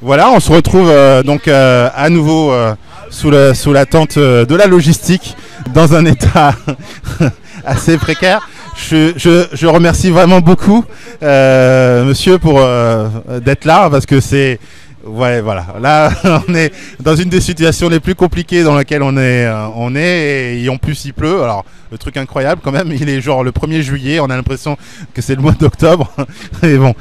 Voilà, on se retrouve euh, donc euh, à nouveau euh, sous, le, de la logistique dans un état assez précaire. Je, remercie vraiment beaucoup monsieur pour d'être là parce que c'est ouais voilà. Là on est dans une des situations les plus compliquées dans laquelle on est on est et en plus il pleut. Alors le truc incroyable quand même il est genre le 1er juillet on a l'impression que c'est le mois d'octobre. Et bon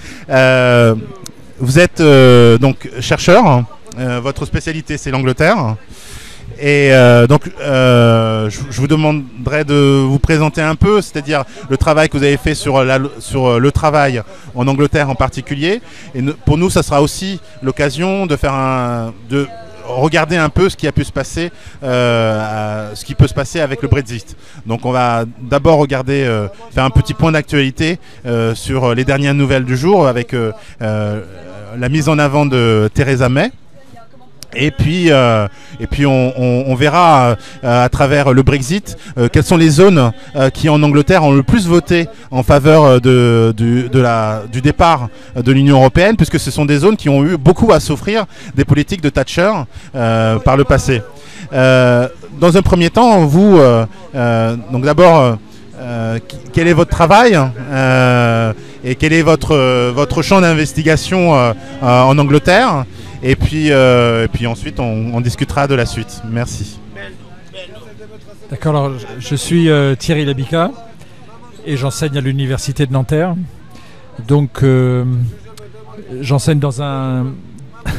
vous êtes euh, donc chercheur. hein. Euh, votre spécialité c'est l'Angleterre. Et euh, donc je, vous demanderai de vous présenter un peu, c'est-à-dire le travail que vous avez fait sur, la, sur le travail en Angleterre en particulier. Et pour nous, ça sera aussi l'occasion de faire un, de regarder un peu ce qui a pu se passer, euh, ce qui peut se passer avec le Brexit. Donc on va d'abord regarder, euh, faire un petit point d'actualité euh, sur les dernières nouvelles du jour avec la mise en avant de Theresa May. Et puis, euh, et puis on, verra euh, à travers le Brexit euh, quelles sont les zones qui en Angleterre ont le plus voté en faveur de, du, départ de l'Union européenne, puisque ce sont des zones qui ont eu beaucoup à souffrir des politiques de Thatcher par le passé. Dans un premier temps, vous, donc d'abord, quel est votre travail et quel est votre, votre champ d'investigation en Angleterre? Et puis, euh, puis ensuite, on, discutera de la suite. Merci. D'accord, alors je- suis euh, Thierry Labica et j'enseigne à l'université de Nanterre. Donc euh, j'enseigne dans un...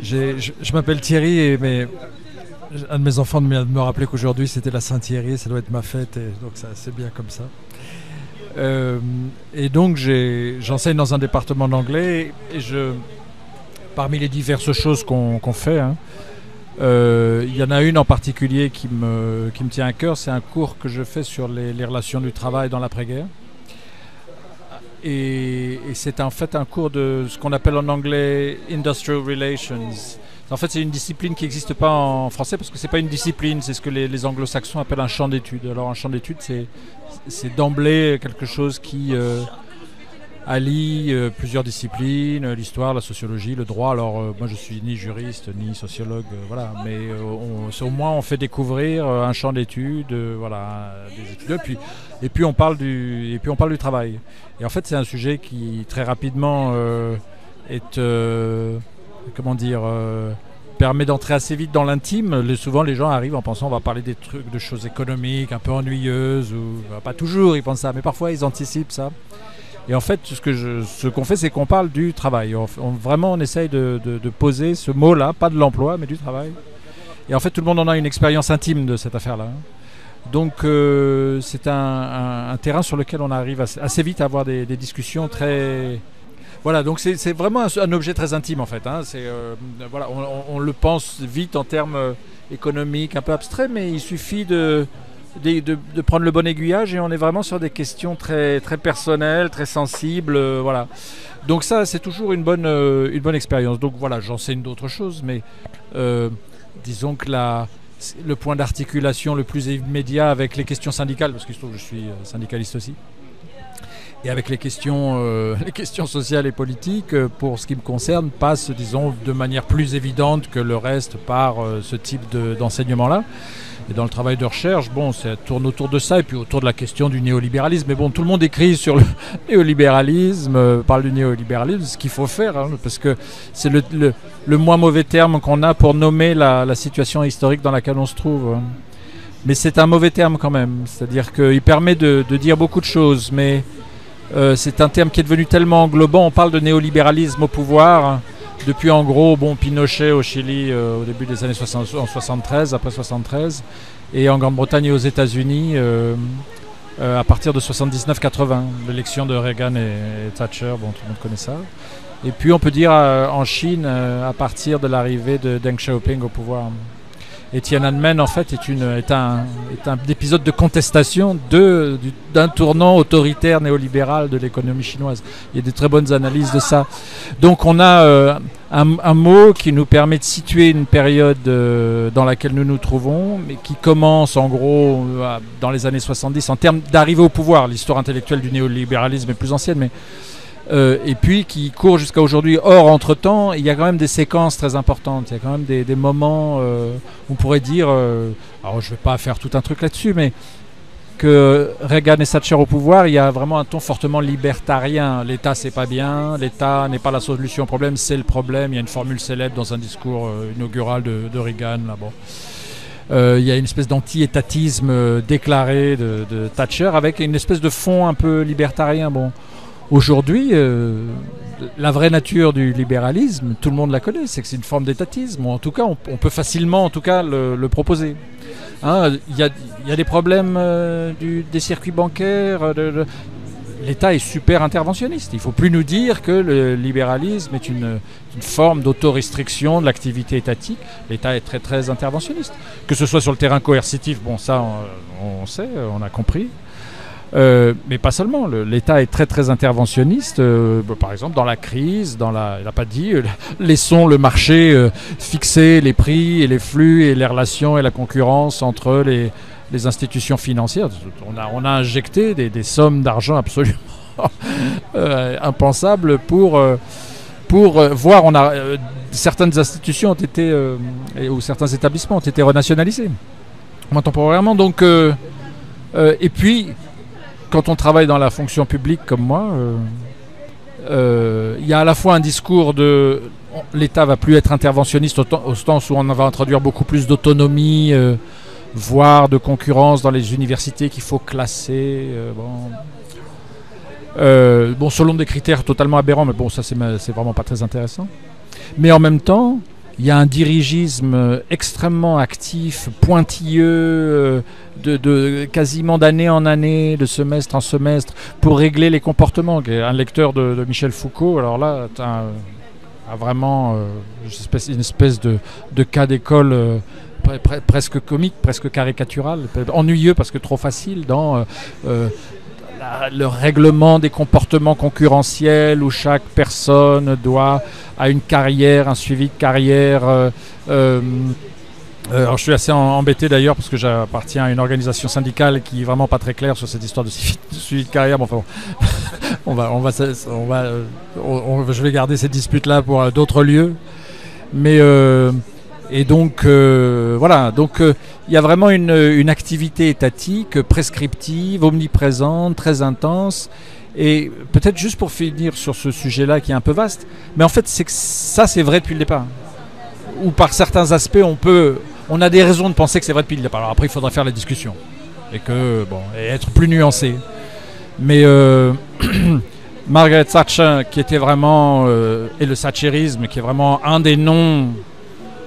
Je je m'appelle Thierry et mais un de mes enfants vient de me rappeler qu'aujourd'hui c'était la Saint-Thierry, ça doit être ma fête donc c'est bien comme ça. Et donc j'enseigne dans un département d'anglais et je, parmi les diverses choses qu'on fait, hein, euh, Il y en a une en particulier qui me, qui me tient à cœur, c'est un cours que je fais sur les, relations du travail dans l'après-guerre. Et, c'est en fait un cours de ce qu'on appelle en anglais Industrial Relations. En fait, c'est une discipline qui n'existe pas en français parce que c'est pas une discipline, c'est ce que les, anglo-saxons appellent un champ d'études. Alors, un champ d'études, c'est, c'est d'emblée quelque chose qui euh, allie euh, plusieurs disciplines, euh, l'histoire, la sociologie, le droit. Alors euh, moi je suis ni juriste ni sociologue, voilà, mais on- au moins on fait découvrir un champ d'études, voilà, puis, et puis on parle du et puis on parle du travail. Et en fait c'est un sujet qui très rapidement est comment dire permet d'entrer assez vite dans l'intime. Souvent, les gens arrivent en pensant on va parler des trucs, de choses économiques un peu ennuyeuses, pas toujours ils pensent ça, mais parfois ils anticipent ça. Et en fait, ce qu'on fait, c'est qu'on parle du travail. On, vraiment, on essaye de, poser ce mot-là, pas de l'emploi, mais du travail. Et en fait, tout le monde en a une expérience intime de cette affaire-là. Donc, euh, c'est un, terrain sur lequel on arrive assez, vite à avoir des, discussions très. Voilà, donc c'est vraiment un, objet très intime en fait. hein. Euh, voilà, on, on- on le pense vite en termes euh, économiques, un peu abstraits, mais il suffit de, de, prendre le bon aiguillage et on est vraiment sur des questions très, très personnelles, très sensibles. euh, voilà. Donc ça, c'est toujours une bonne, euh, une bonne expérience. Donc voilà, j'enseigne d'autres choses, mais euh, disons que la, le point d'articulation le plus immédiat avec les questions syndicales, parce que je suis syndicaliste aussi, et avec les questions, les questions sociales et politiques, pour ce qui me concerne, passe, disons, de manière plus évidente que le reste par ce type de- d'enseignement-là. Et dans le travail de recherche, bon, ça tourne autour de ça et puis autour de la question du néolibéralisme. Mais bon, tout le monde écrit sur le néolibéralisme, euh, parle du néolibéralisme, ce qu'il faut faire, hein, parce que c'est le, moins mauvais terme qu'on a pour nommer la, situation historique dans laquelle on se trouve. hein. Mais c'est un mauvais terme quand même, c'est-à-dire qu'il permet de, de dire beaucoup de choses, mais euh, c'est un terme qui est devenu tellement englobant. On parle de néolibéralisme au pouvoir. hein, depuis en gros, bon, Pinochet au Chili euh, au début des années 60, en 73, après 73, et en Grande-Bretagne et aux États-Unis euh, euh, à partir de 79-80, l'élection de Reagan et, Thatcher, bon, tout le monde connaît ça. Et puis on peut dire en Chine à partir de l'arrivée de Deng Xiaoping au pouvoir. Et Tiananmen en fait est, une, est, un, est un épisode de contestation de- du- d'un tournant autoritaire néolibéral de l'économie chinoise. Il y a des très bonnes analyses de ça. Donc on a euh, un, un mot qui nous permet de situer une période euh, dans laquelle nous nous trouvons, mais qui commence en gros euh, dans les années 70 en termes d'arrivée au pouvoir. L'histoire intellectuelle du néolibéralisme est plus ancienne, mais euh, et puis qui court jusqu'à aujourd'hui. Or, entre-temps, il y a quand même des séquences très importantes, il y a quand même des, moments, euh, on pourrait dire, euh, alors je ne vais pas faire tout un truc là-dessus, mais que Reagan et Thatcher au pouvoir, il y a vraiment un ton fortement libertarien. L'État, c'est pas bien, l'État n'est pas la solution au problème, c'est le problème. Il y a une formule célèbre dans un discours inaugural de, Reagan. Là, bon. il y a une espèce d'anti-étatisme déclaré de, de, Thatcher avec une espèce de fond un peu libertarien. Bon, Aujourd'hui, euh, la vraie nature du libéralisme, tout le monde la connaît, c'est que c'est une forme d'étatisme, en tout cas, on, peut facilement en tout cas le, proposer. Hein, il y, a, des problèmes euh, des circuits bancaires. L'État est super interventionniste. Il ne faut plus nous dire que le libéralisme est une, une forme d'autorestriction de l'activité étatique. L'État est très très interventionniste. Que ce soit sur le terrain coercitif, bon ça on sait, on a compris. Euh, mais pas seulement, l'État est très très interventionniste, euh, bah, par exemple dans la crise, il n'a pas dit, euh, laissons le marché fixer les prix et les flux et les relations et la concurrence entre les, institutions financières. On a, injecté des, sommes d'argent absolument impensables pour, pour voir, on a, certaines institutions ont été, ou certains établissements ont été renationalisés, temporairement. Donc, et puis, quand on travaille dans la fonction publique comme moi, euh, euh, il y a à la fois un discours de l'État va plus être interventionniste au, sens où on va introduire beaucoup plus d'autonomie, euh, voire de concurrence dans les universités qu'il faut classer. bon. bon, selon des critères totalement aberrants, mais bon, ça c'est vraiment pas très intéressant. Mais en même temps, il y a un dirigisme extrêmement actif, pointilleux, euh, de, quasiment d'année en année, de semestre en semestre, pour régler les comportements. Un lecteur de, Michel Foucault, alors là, a vraiment euh, une espèce de, cas d'école euh, presque comique, presque caricatural, ennuyeux parce que trop facile dans le règlement des comportements concurrentiels où chaque personne doit à une carrière, un suivi de carrière. Euh, euh, euh, alors je suis assez embêté d'ailleurs parce que j'appartiens à une organisation syndicale qui est vraiment pas très claire sur cette histoire de suivi de carrière. Bon, enfin, on va, on va, on va, je vais garder cette dispute là pour d'autres lieux. Mais et donc voilà, donc il y a vraiment une, activité étatique prescriptive, omniprésente, très intense, et peut-être juste pour finir sur ce sujet-là qui est un peu vaste, mais en fait, c'est que ça, c'est vrai depuis le départ. Ou par certains aspects, on peut, on a des raisons de penser que c'est vrai depuis le départ. Alors après, il faudra faire la discussion et que bon, être plus nuancé. Mais euh, Margaret Thatcher, qui était vraiment euh, et le Thatcherisme, qui est vraiment un des noms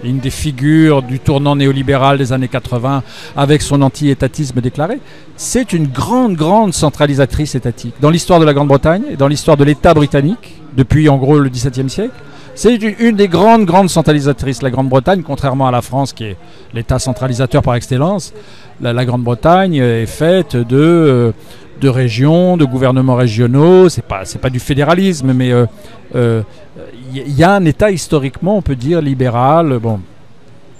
une des figures du tournant néolibéral des années 80 avec son anti-étatisme déclaré, c'est une grande, grande centralisatrice étatique. Dans l'histoire de la Grande-Bretagne et dans l'histoire de l'État britannique, depuis en gros le XVIIe siècle, c'est une, des grandes, grandes centralisatrices. La Grande-Bretagne, contrairement à la France qui est l'État centralisateur par excellence, la, Grande-Bretagne est faite de... Euh, de régions, de gouvernements régionaux. C'est pas pas du fédéralisme, mais euh, euh, il y a un État historiquement, on peut dire, libéral. Bon,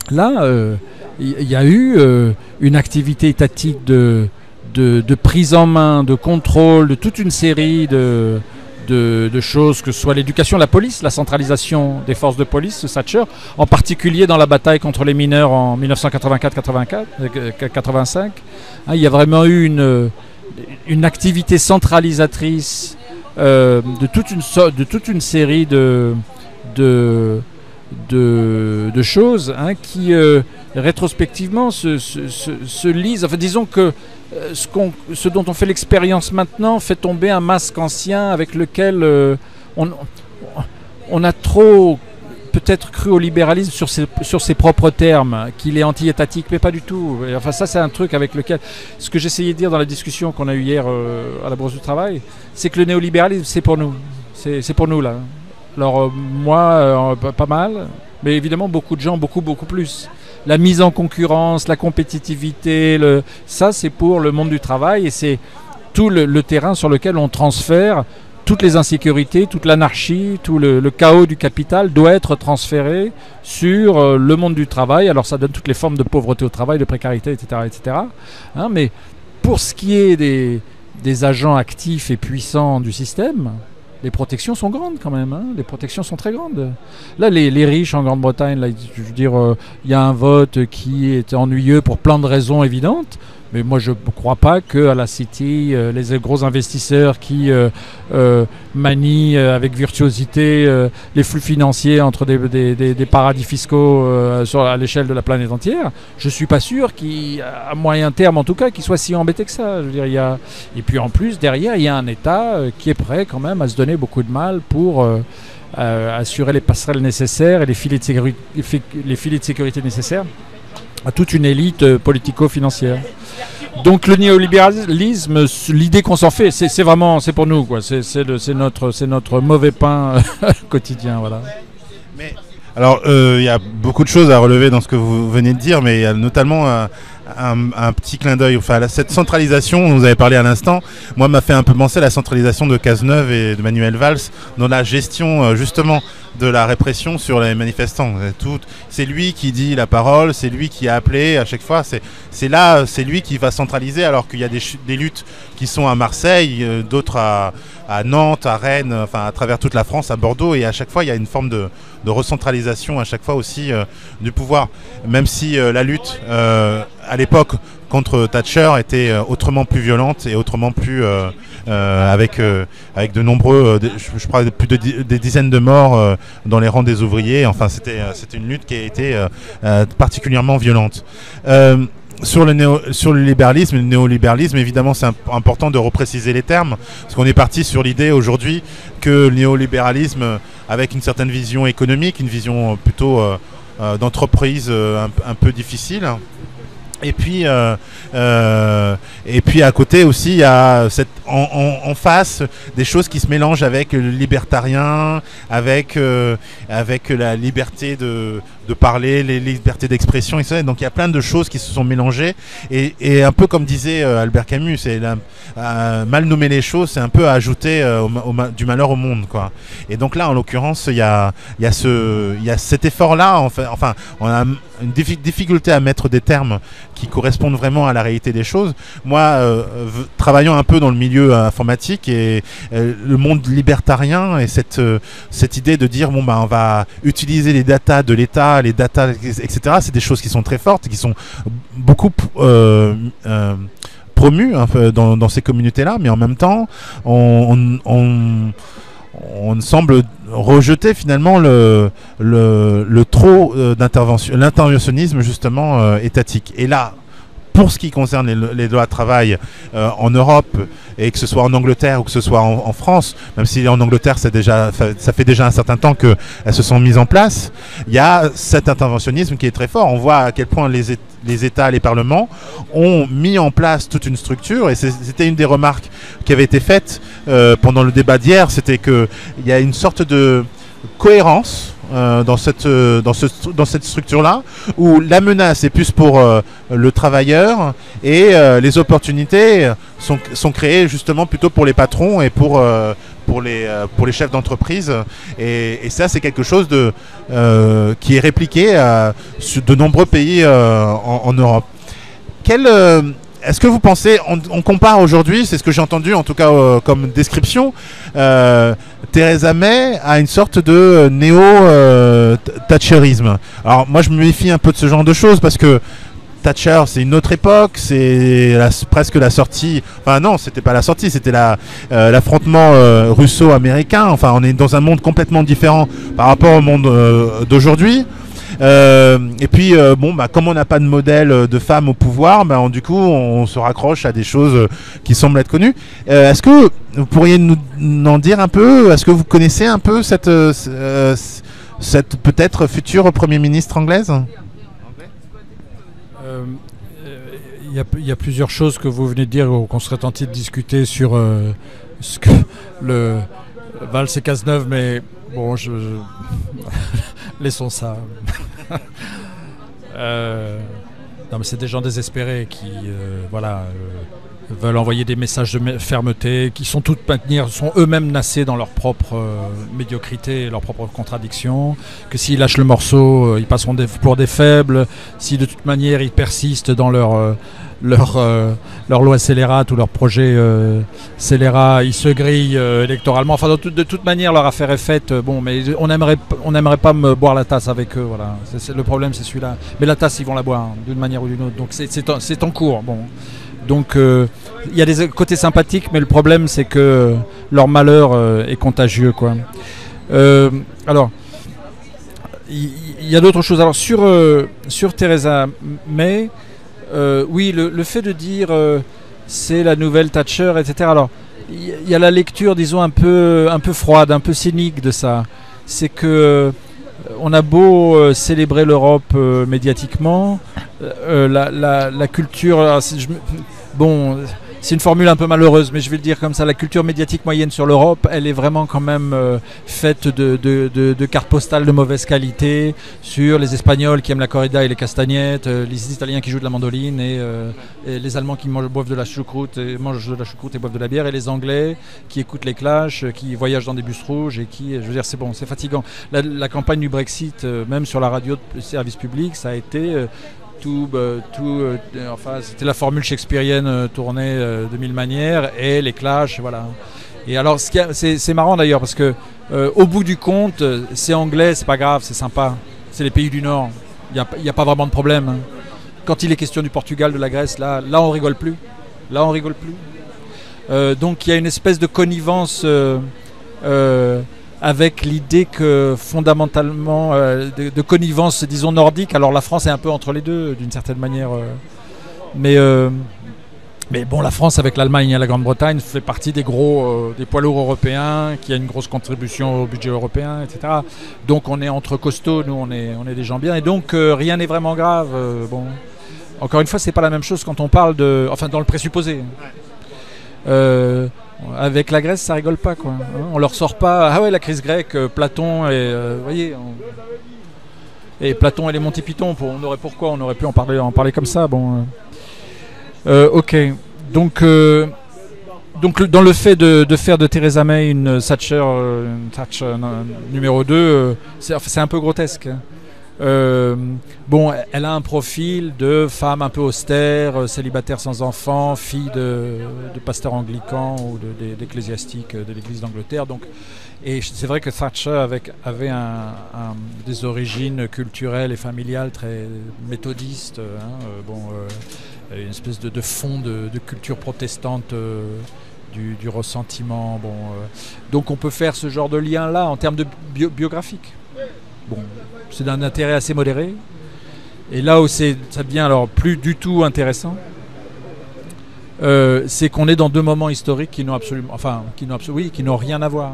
là, il euh, y a eu euh, une activité étatique de, de, prise en main, de contrôle, de toute une série de, de, choses, que ce soit l'éducation, la police, la centralisation des forces de police, Thatcher, en particulier dans la bataille contre les mineurs en 1984-85. Euh, hein, il y a vraiment eu une, une activité centralisatrice euh, de, toute une série de, choses hein, qui euh, rétrospectivement se, se, lisent. Disons que euh, ce, ce, dont on fait l'expérience maintenant fait tomber un masque ancien avec lequel on a trop peut-être cru au libéralisme sur ses, propres termes, qu'il est anti-étatique, mais pas du tout. Enfin, ça, c'est un truc avec lequel. Ce que j'essayais de dire dans la discussion qu'on a eue hier euh, à la Bourse du Travail, c'est que le néolibéralisme, c'est pour nous. C'est pour nous, là. Alors, euh, moi, euh, pas mal, mais évidemment, beaucoup de gens, beaucoup, beaucoup plus. La mise en concurrence, la compétitivité, ça, c'est pour le monde du travail et c'est tout le terrain sur lequel on transfère toutes les insécurités, toute l'anarchie, tout le, chaos du capital doit être transféré sur euh, le monde du travail. Alors ça donne toutes les formes de pauvreté au travail, de précarité, etc. etc. Hein, mais pour ce qui est des, agents actifs et puissants du système, les protections sont grandes quand même. Hein. les protections sont très grandes. Là, les, riches en Grande-Bretagne, euh, il y a un vote qui est ennuyeux pour plein de raisons évidentes. Mais moi, je ne crois pas qu'à la City, euh, les gros investisseurs qui euh, euh, manient avec virtuosité les flux financiers entre des, paradis fiscaux à l'échelle de la planète entière, je ne suis pas sûr qu'à moyen terme, en tout cas, qu'ils soient si embêtés que ça. Je veux dire, y a... Et puis en plus, derrière, il y a un État qui est prêt quand même à se donner beaucoup de mal pour... assurer les passerelles nécessaires et les filets de sécurité nécessaires à toute une élite politico-financière. Donc le néolibéralisme, l'idée qu'on s'en fait, c'est vraiment, c'est pour nous, quoi. C'est notre, c'est notre mauvais pain quotidien, alors, euh, il y a beaucoup de choses à relever dans ce que vous venez de dire, mais il y a notamment un, petit clin d'œil. Enfin, cette centralisation, vous avez parlé à l'instant, moi m'a fait un peu penser à la centralisation de Cazeneuve et de Manuel Valls dans la gestion euh, justement de la répression sur les manifestants. C'est lui qui dit la parole, c'est lui qui a appelé à chaque fois. C'est là, c'est lui qui va centraliser alors qu'il y a des, luttes qui sont à Marseille, euh, d'autres à, Nantes, à Rennes, enfin à travers toute la France, à Bordeaux. Et à chaque fois, il y a une forme de, recentralisation à chaque fois aussi euh, du pouvoir. Même si la lutte à l'époque contre Thatcher était euh, autrement plus violente et autrement plus euh, euh, avec de nombreux, je, je parle de plus de des dizaines de morts dans les rangs des ouvriers. Enfin, c'était une lutte qui a été particulièrement violente. Sur le, libéralisme, le néolibéralisme, évidemment, c'est important de repréciser les termes, parce qu'on est parti sur l'idée aujourd'hui que le néolibéralisme, avec une certaine vision économique, une vision plutôt d'entreprise un, peu difficile, et puis, euh, euh, et puis à côté aussi, il y a en, face des choses qui se mélangent avec le libertarien, avec, euh, avec la liberté de, de parler, les libertés d'expression, etc. Donc il y a plein de choses qui se sont mélangées. Et, et un peu comme disait Albert Camus, c'est mal nommer les choses, c'est un peu ajouter du malheur au monde. Quoi. Et donc là, en l'occurrence, il y a, y, a y a cet effort-là. Enfin, on a une difficulté à mettre des termes qui correspondent vraiment à la réalité des choses. Moi, euh, travaillant un peu dans le milieu informatique et euh, le monde libertarien et cette, euh, cette idée de dire bon bah on va utiliser les datas de l'État, les datas, etc. C'est des choses qui sont très fortes, qui sont beaucoup promues dans, dans, ces communautés-là, mais en même temps, on semble rejeter finalement le, le, le trop euh, d'intervention, l'interventionnisme justement euh, étatique. Et là, pour ce qui concerne les, les droits de travail euh, en Europe, et que ce soit en Angleterre ou que ce soit en, France, même si en Angleterre déjà, ça, fait déjà un certain temps qu'elles se sont mises en place, il y a cet interventionnisme qui est très fort. On voit à quel point les, États, les parlements ont mis en place toute une structure, et c'était une des remarques qui avait été faite euh, pendant le débat d'hier, c'était qu'il y a une sorte de cohérence euh, dans cette, euh, dans, ce, dans cette structure-là, où la menace est plus pour euh, le travailleur et les opportunités sont, sont créées justement plutôt pour les patrons et pour, pour, les, pour les chefs d'entreprise. Et, ça, c'est quelque chose de, qui est répliqué sur de nombreux pays en, en, Europe. Quel est-ce que vous pensez, on, compare aujourd'hui, c'est ce que j'ai entendu en tout cas euh, comme description, euh, Theresa May à une sorte de néo-thatcherisme. Euh, Alors moi je me méfie un peu de ce genre de choses parce que Thatcher, c'est une autre époque, c'est presque la sortie. Enfin non, c'était pas la sortie, c'était l'affrontement russo-américain. Enfin, on est dans un monde complètement différent par rapport au monde d'aujourd'hui. Euh, et puis, euh, bon, bah, comme on n'a pas de modèle euh, de femme au pouvoir, bah, du coup, on, se raccroche à des choses qui semblent être connues. Est-ce que vous pourriez nous en dire un peu? Est-ce que vous connaissez un peu cette, cette peut-être future Premier ministre anglaise? Il y, a plusieurs choses que vous venez de dire qu'on serait tenté de discuter sur ce que le Val et Cazeneuve, mais bon, je, laissons ça. Euh, non, mais c'est des gens désespérés qui, euh, voilà, euh, veulent envoyer des messages de fermeté, qui sont toutes manière sont eux-mêmes nassés dans leur propre médiocrité, leur propre contradiction. Que s'ils lâchent le morceau, ils passeront pour des faibles. Si de toute manière ils persistent dans leur leur, euh, leur loi scélérate ou leur projet euh, scélérat, ils se grillent euh, électoralement. Enfin, de, toute- manière, leur affaire est faite. euh, bon, mais on n'aimerait pas me boire la tasse avec eux. Voilà. Le problème, c'est celui-là. Mais la tasse, ils vont la boire hein, d'une manière ou d'une autre. Donc c'est- en, cours. Bon. Donc euh, il y a des côtés sympathiques, mais le problème, c'est que leur malheur est contagieux, quoi. Alors. Il il y a d'autres choses. Alors sur, sur Theresa May, euh, oui, le, fait de dire euh, c'est la nouvelle Thatcher, etc. Alors, il y, a la lecture, disons, un peu, un peu froide, un peu cynique de ça. C'est que euh, on a beau célébrer l'Europe médiatiquement, la, la- la culture. me- bon, c'est une formule un peu malheureuse, mais je vais le dire comme ça. La culture médiatique moyenne sur l'Europe, elle est vraiment quand même euh, faite de, cartes postales de mauvaise qualité sur les Espagnols qui aiment la corrida et les castagnettes, euh, les Italiens qui jouent de la mandoline et, euh, et les Allemands qui mangent, boivent de la choucroute et mangent de la choucroute et boivent de la bière et les Anglais qui écoutent les clashs, qui voyagent dans des bus rouges et qui, je veux dire, c'est bon, c'est fatigant. La, la campagne du Brexit, même sur la radio de service public, ça a été bah, tout euh, enfin, c'était la formule shakespearienne euh, tournée euh, de mille manières et les clashs, voilà. Et alors, c'est marrant d'ailleurs parce que euh, au bout du compte, euh, c'est anglais, c'est pas grave, c'est sympa. C'est les pays du Nord. Il n'y a, a pas vraiment de problème. hein. Quand il est question du Portugal, de la Grèce, là, là on rigole plus. Là, on rigole plus. Euh, donc, il y a une espèce de connivence euh, euh, avec l'idée que fondamentalement, euh, de, de connivence, disons nordique. Alors, la France est un peu entre les deux, d'une certaine manière. euh. mais euh, mais bon, la France avec l'Allemagne et la Grande-Bretagne fait partie des gros, des poids lourds européens, qui a une grosse contribution au budget européen, etc. Donc on est entre costauds, nous on est, on est des gens bien, et donc rien n'est vraiment grave. bon, encore une fois, c'est pas la même chose quand on parle de, enfin dans le présupposé. Euh, avec la Grèce, ça rigole pas quoi. hein. on leur sort pas. Ah ouais, la crise grecque, euh, Platon et, euh, voyez. Et Platon et les Monty Python, pour- on aurait pourquoi on aurait pu en parler, en parler comme ça. Bon. euh. Euh, ok, donc, donc dans le fait de, faire de Theresa May une Thatcher, numéro 2, euh, c'est un peu grotesque. Euh, bon, elle a un profil de femme un peu austère, euh, célibataire sans enfant, fille de, de pasteur anglican ou de- de- d'ecclésiastique de l'église d'Angleterre. Et c'est vrai que Thatcher avait des origines culturelles et familiales très méthodistes. hein, euh, bon, euh, une espèce de, fond de, culture protestante euh, du, ressentiment. Bon, euh, donc on peut faire ce genre de lien-là en termes de bio- biographique. Bon, c'est d'un intérêt assez modéré. Et là où ça devient alors plus du tout intéressant, euh, c'est qu'on est dans deux moments historiques qui n'ont absolument, enfin, qui n'ont rien à voir.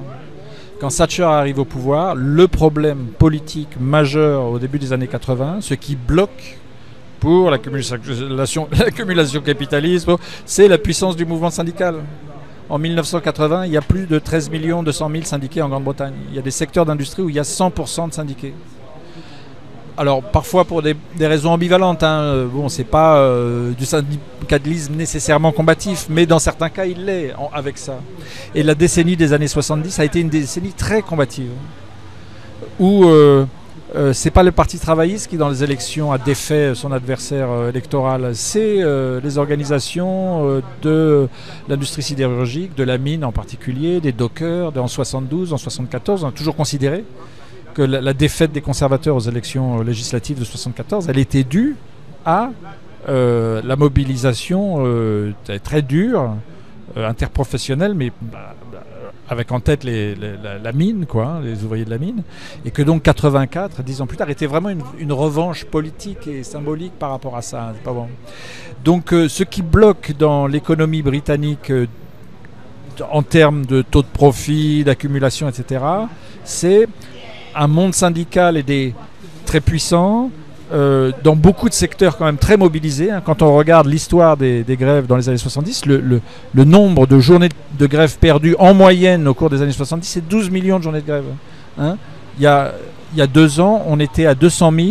Quand Thatcher arrive au pouvoir, le problème politique majeur au début des années 80, ce qui bloque pour l'accumulation l'accumulation capitalisme, c'est la puissance du mouvement syndical. En 1980, il y a plus de 13 millions 200 000 syndiqués en Grande-Bretagne. Il y a des secteurs d'industrie où il y a 100% de syndiqués. Alors parfois pour des, raisons ambivalentes. Hein. Euh, Bon, c'est pas euh, du syndicalisme nécessairement combatif, mais dans certains cas, il l'est avec ça. Et la décennie des années 70 a été une décennie très combative, où euh, euh, c'est pas le Parti travailliste qui, dans les élections, a défait son adversaire euh, électoral. C'est euh, les organisations euh, de l'industrie sidérurgique, de la mine en particulier, des dockers, en 72, en 74. On a toujours considéré que la, défaite des conservateurs aux élections législatives de 74, elle était due à la mobilisation très- dure, interprofessionnelle, mais bah, bah, avec en tête la, mine, quoi, hein, les ouvriers de la mine, et que donc 84, dix ans plus tard, était vraiment une, revanche politique et symbolique par rapport à ça. c'est pas bon. Donc euh, ce qui bloque dans l'économie britannique euh, en termes de taux de profit, d'accumulation, etc., c'est un monde syndical et des très puissants, euh, dans beaucoup de secteurs quand même très mobilisés. hein. Quand on regarde l'histoire des, grèves dans les années 70, le, nombre de journées de grève perdues en moyenne au cours des années 70, c'est 12 millions de journées de grève. hein. Il y a deux ans, on était à 200 000.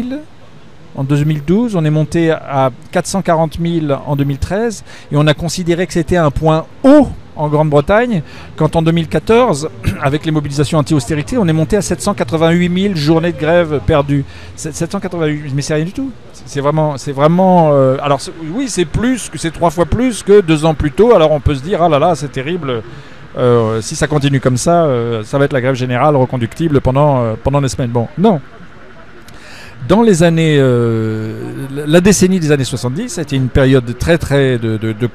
En 2012, on est monté à 440 000 en 2013 et on a considéré que c'était un point haut en Grande-Bretagne, quand en 2014, avec les mobilisations anti-austérité, on est monté à 788 000 journées de grève perdues. 788 000, mais c'est rien du tout. C'est vraiment, c'est vraiment. Euh, alors oui, c'est plus, c'est trois fois plus que deux ans plus tôt. Alors on peut se dire, ah là là, c'est terrible. Euh, si ça continue comme ça, euh, ça va être la grève générale reconductible pendant, pendant des semaines. Bon, non, dans les années, euh, la décennie des années 70, ça a été une période très très de, de, de,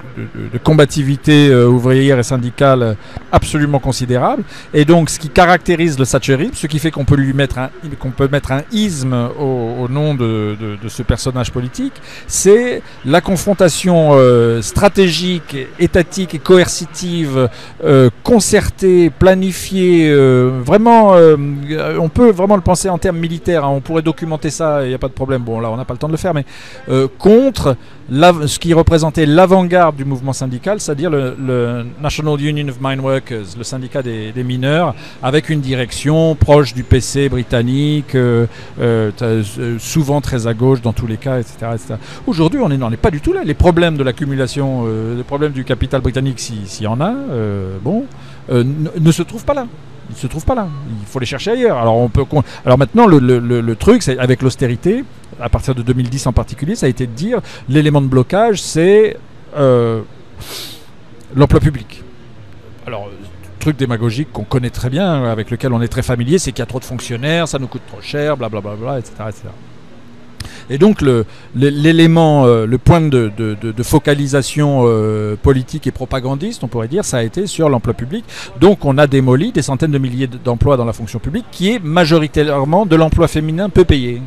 de combativité euh, ouvrière et syndicale absolument considérable. Et donc, ce qui caractérise le Thatcherisme, ce qui fait qu'on peut lui mettre un, qu'on peut mettre un isme au, au nom de, ce personnage politique, c'est la confrontation euh, stratégique, étatique et coercitive, concertée, planifiée. vraiment, on peut vraiment le penser en termes militaires. Hein. on pourrait documenter ça il n'y a pas de problème. Bon, là, on n'a pas le temps de le faire, mais euh, contre ce qui représentait l'avant-garde du mouvement syndical, c'est-à-dire le, National Union of Mine Workers, le syndicat des, mineurs, avec une direction proche du PC britannique, euh, euh, souvent très à gauche dans tous les cas, etc. Aujourd'hui, on n'en est pas du tout là. Les problèmes de l'accumulation, les problèmes du capital britannique, s'il y en a, bon, ne se trouvent pas là ils ne se trouvent pas là. Il faut les chercher ailleurs. Alors, on peut, alors maintenant, le, truc, c'est avec l'austérité, à partir de 2010 en particulier, ça a été de dire l'élément de blocage, c'est euh, l'emploi public. Alors, truc démagogique qu'on connaît très bien, avec lequel on est très familier, c'est qu'il y a trop de fonctionnaires, ça nous coûte trop cher, blablabla, bla, bla, etc., etc. Et donc l'élément, le, euh, le, point de, focalisation euh, politique et propagandiste, on pourrait dire, ça a été sur l'emploi public. Donc on a démoli des centaines de milliers d'emplois dans la fonction publique, qui est majoritairement de l'emploi féminin peu payé.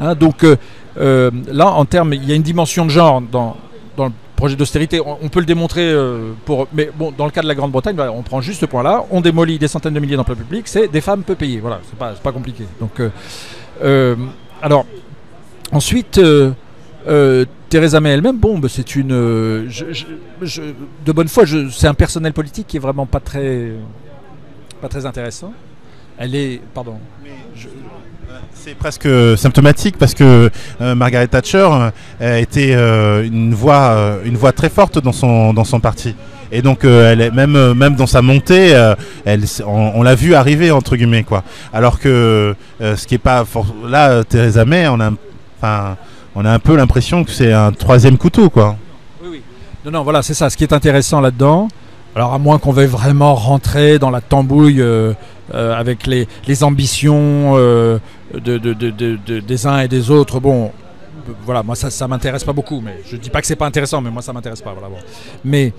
Hein, donc euh, là, en termes, il y a une dimension de genre dans, dans le projet d'austérité. On, peut le démontrer pour, mais bon, dans le cas de la Grande-Bretagne, on prend juste ce point-là. On démolit des centaines de milliers d'emplois publics, c'est des femmes peu payées. Voilà, c'est pas, pas compliqué. Donc, alors, Ensuite, euh, euh, Theresa May elle-même, bon, bah, c'est une. Euh, de bonne foi, c'est un personnel politique qui est vraiment pas très, pas très intéressant. Elle est, pardon. C'est presque symptomatique parce que Margaret Thatcher a été une voix, une voix très forte dans son dans son parti. Et donc, elle est même même dans sa montée, on, l'a vu arriver entre guillemets quoi. Alors que ce qui est pas là, Theresa May, on a on a un peu l'impression que c'est un troisième couteau, quoi. Oui, oui. Non, non, voilà, c'est ça. Ce qui est intéressant là-dedans, alors à moins qu'on veuille vraiment rentrer dans la tambouille euh, euh, avec les, ambitions euh, de, des uns et des autres, bon, voilà, moi ça, ça m'intéresse pas beaucoup, mais je dis pas que c'est pas intéressant, mais moi ça m'intéresse pas. Voilà, Mais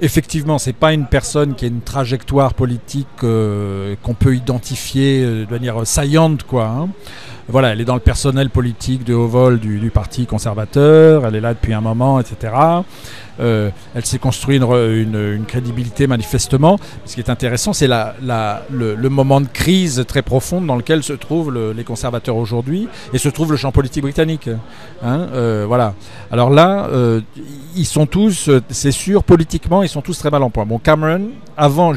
effectivement, c'est pas une personne qui a une trajectoire politique qu'on peut identifier de manière saillante, quoi. Hein voilà, elle est dans le personnel politique de haut vol du, Parti conservateur, elle est là depuis un moment, etc. Euh, elle s'est construit une, crédibilité manifestement. Ce qui est intéressant, c'est le, moment de crise très profonde dans lequel se trouvent les conservateurs aujourd'hui et se trouve le champ politique britannique. Hein, euh, voilà. Alors là, euh, ils sont tous, c'est sûr, politiquement, ils sont tous très mal en point. Bon, Cameron, avant,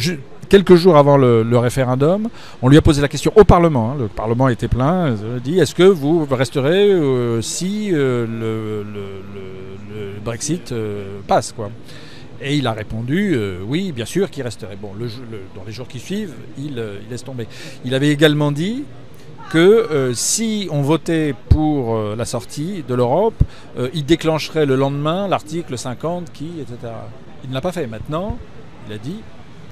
quelques jours avant le, référendum, on lui a posé la question au Parlement. Hein. le Parlement était plein. Il a dit est-ce que vous resterez euh, si euh, le, Brexit euh, passe et il a répondu oui, bien sûr qu'il resterait. Bon, dans les jours qui suivent, il, laisse tomber. Il avait également dit que si on votait pour la sortie de l'Europe, il déclencherait le lendemain l'article 50 qui, etc. Il ne l'a pas fait. Maintenant, il a dit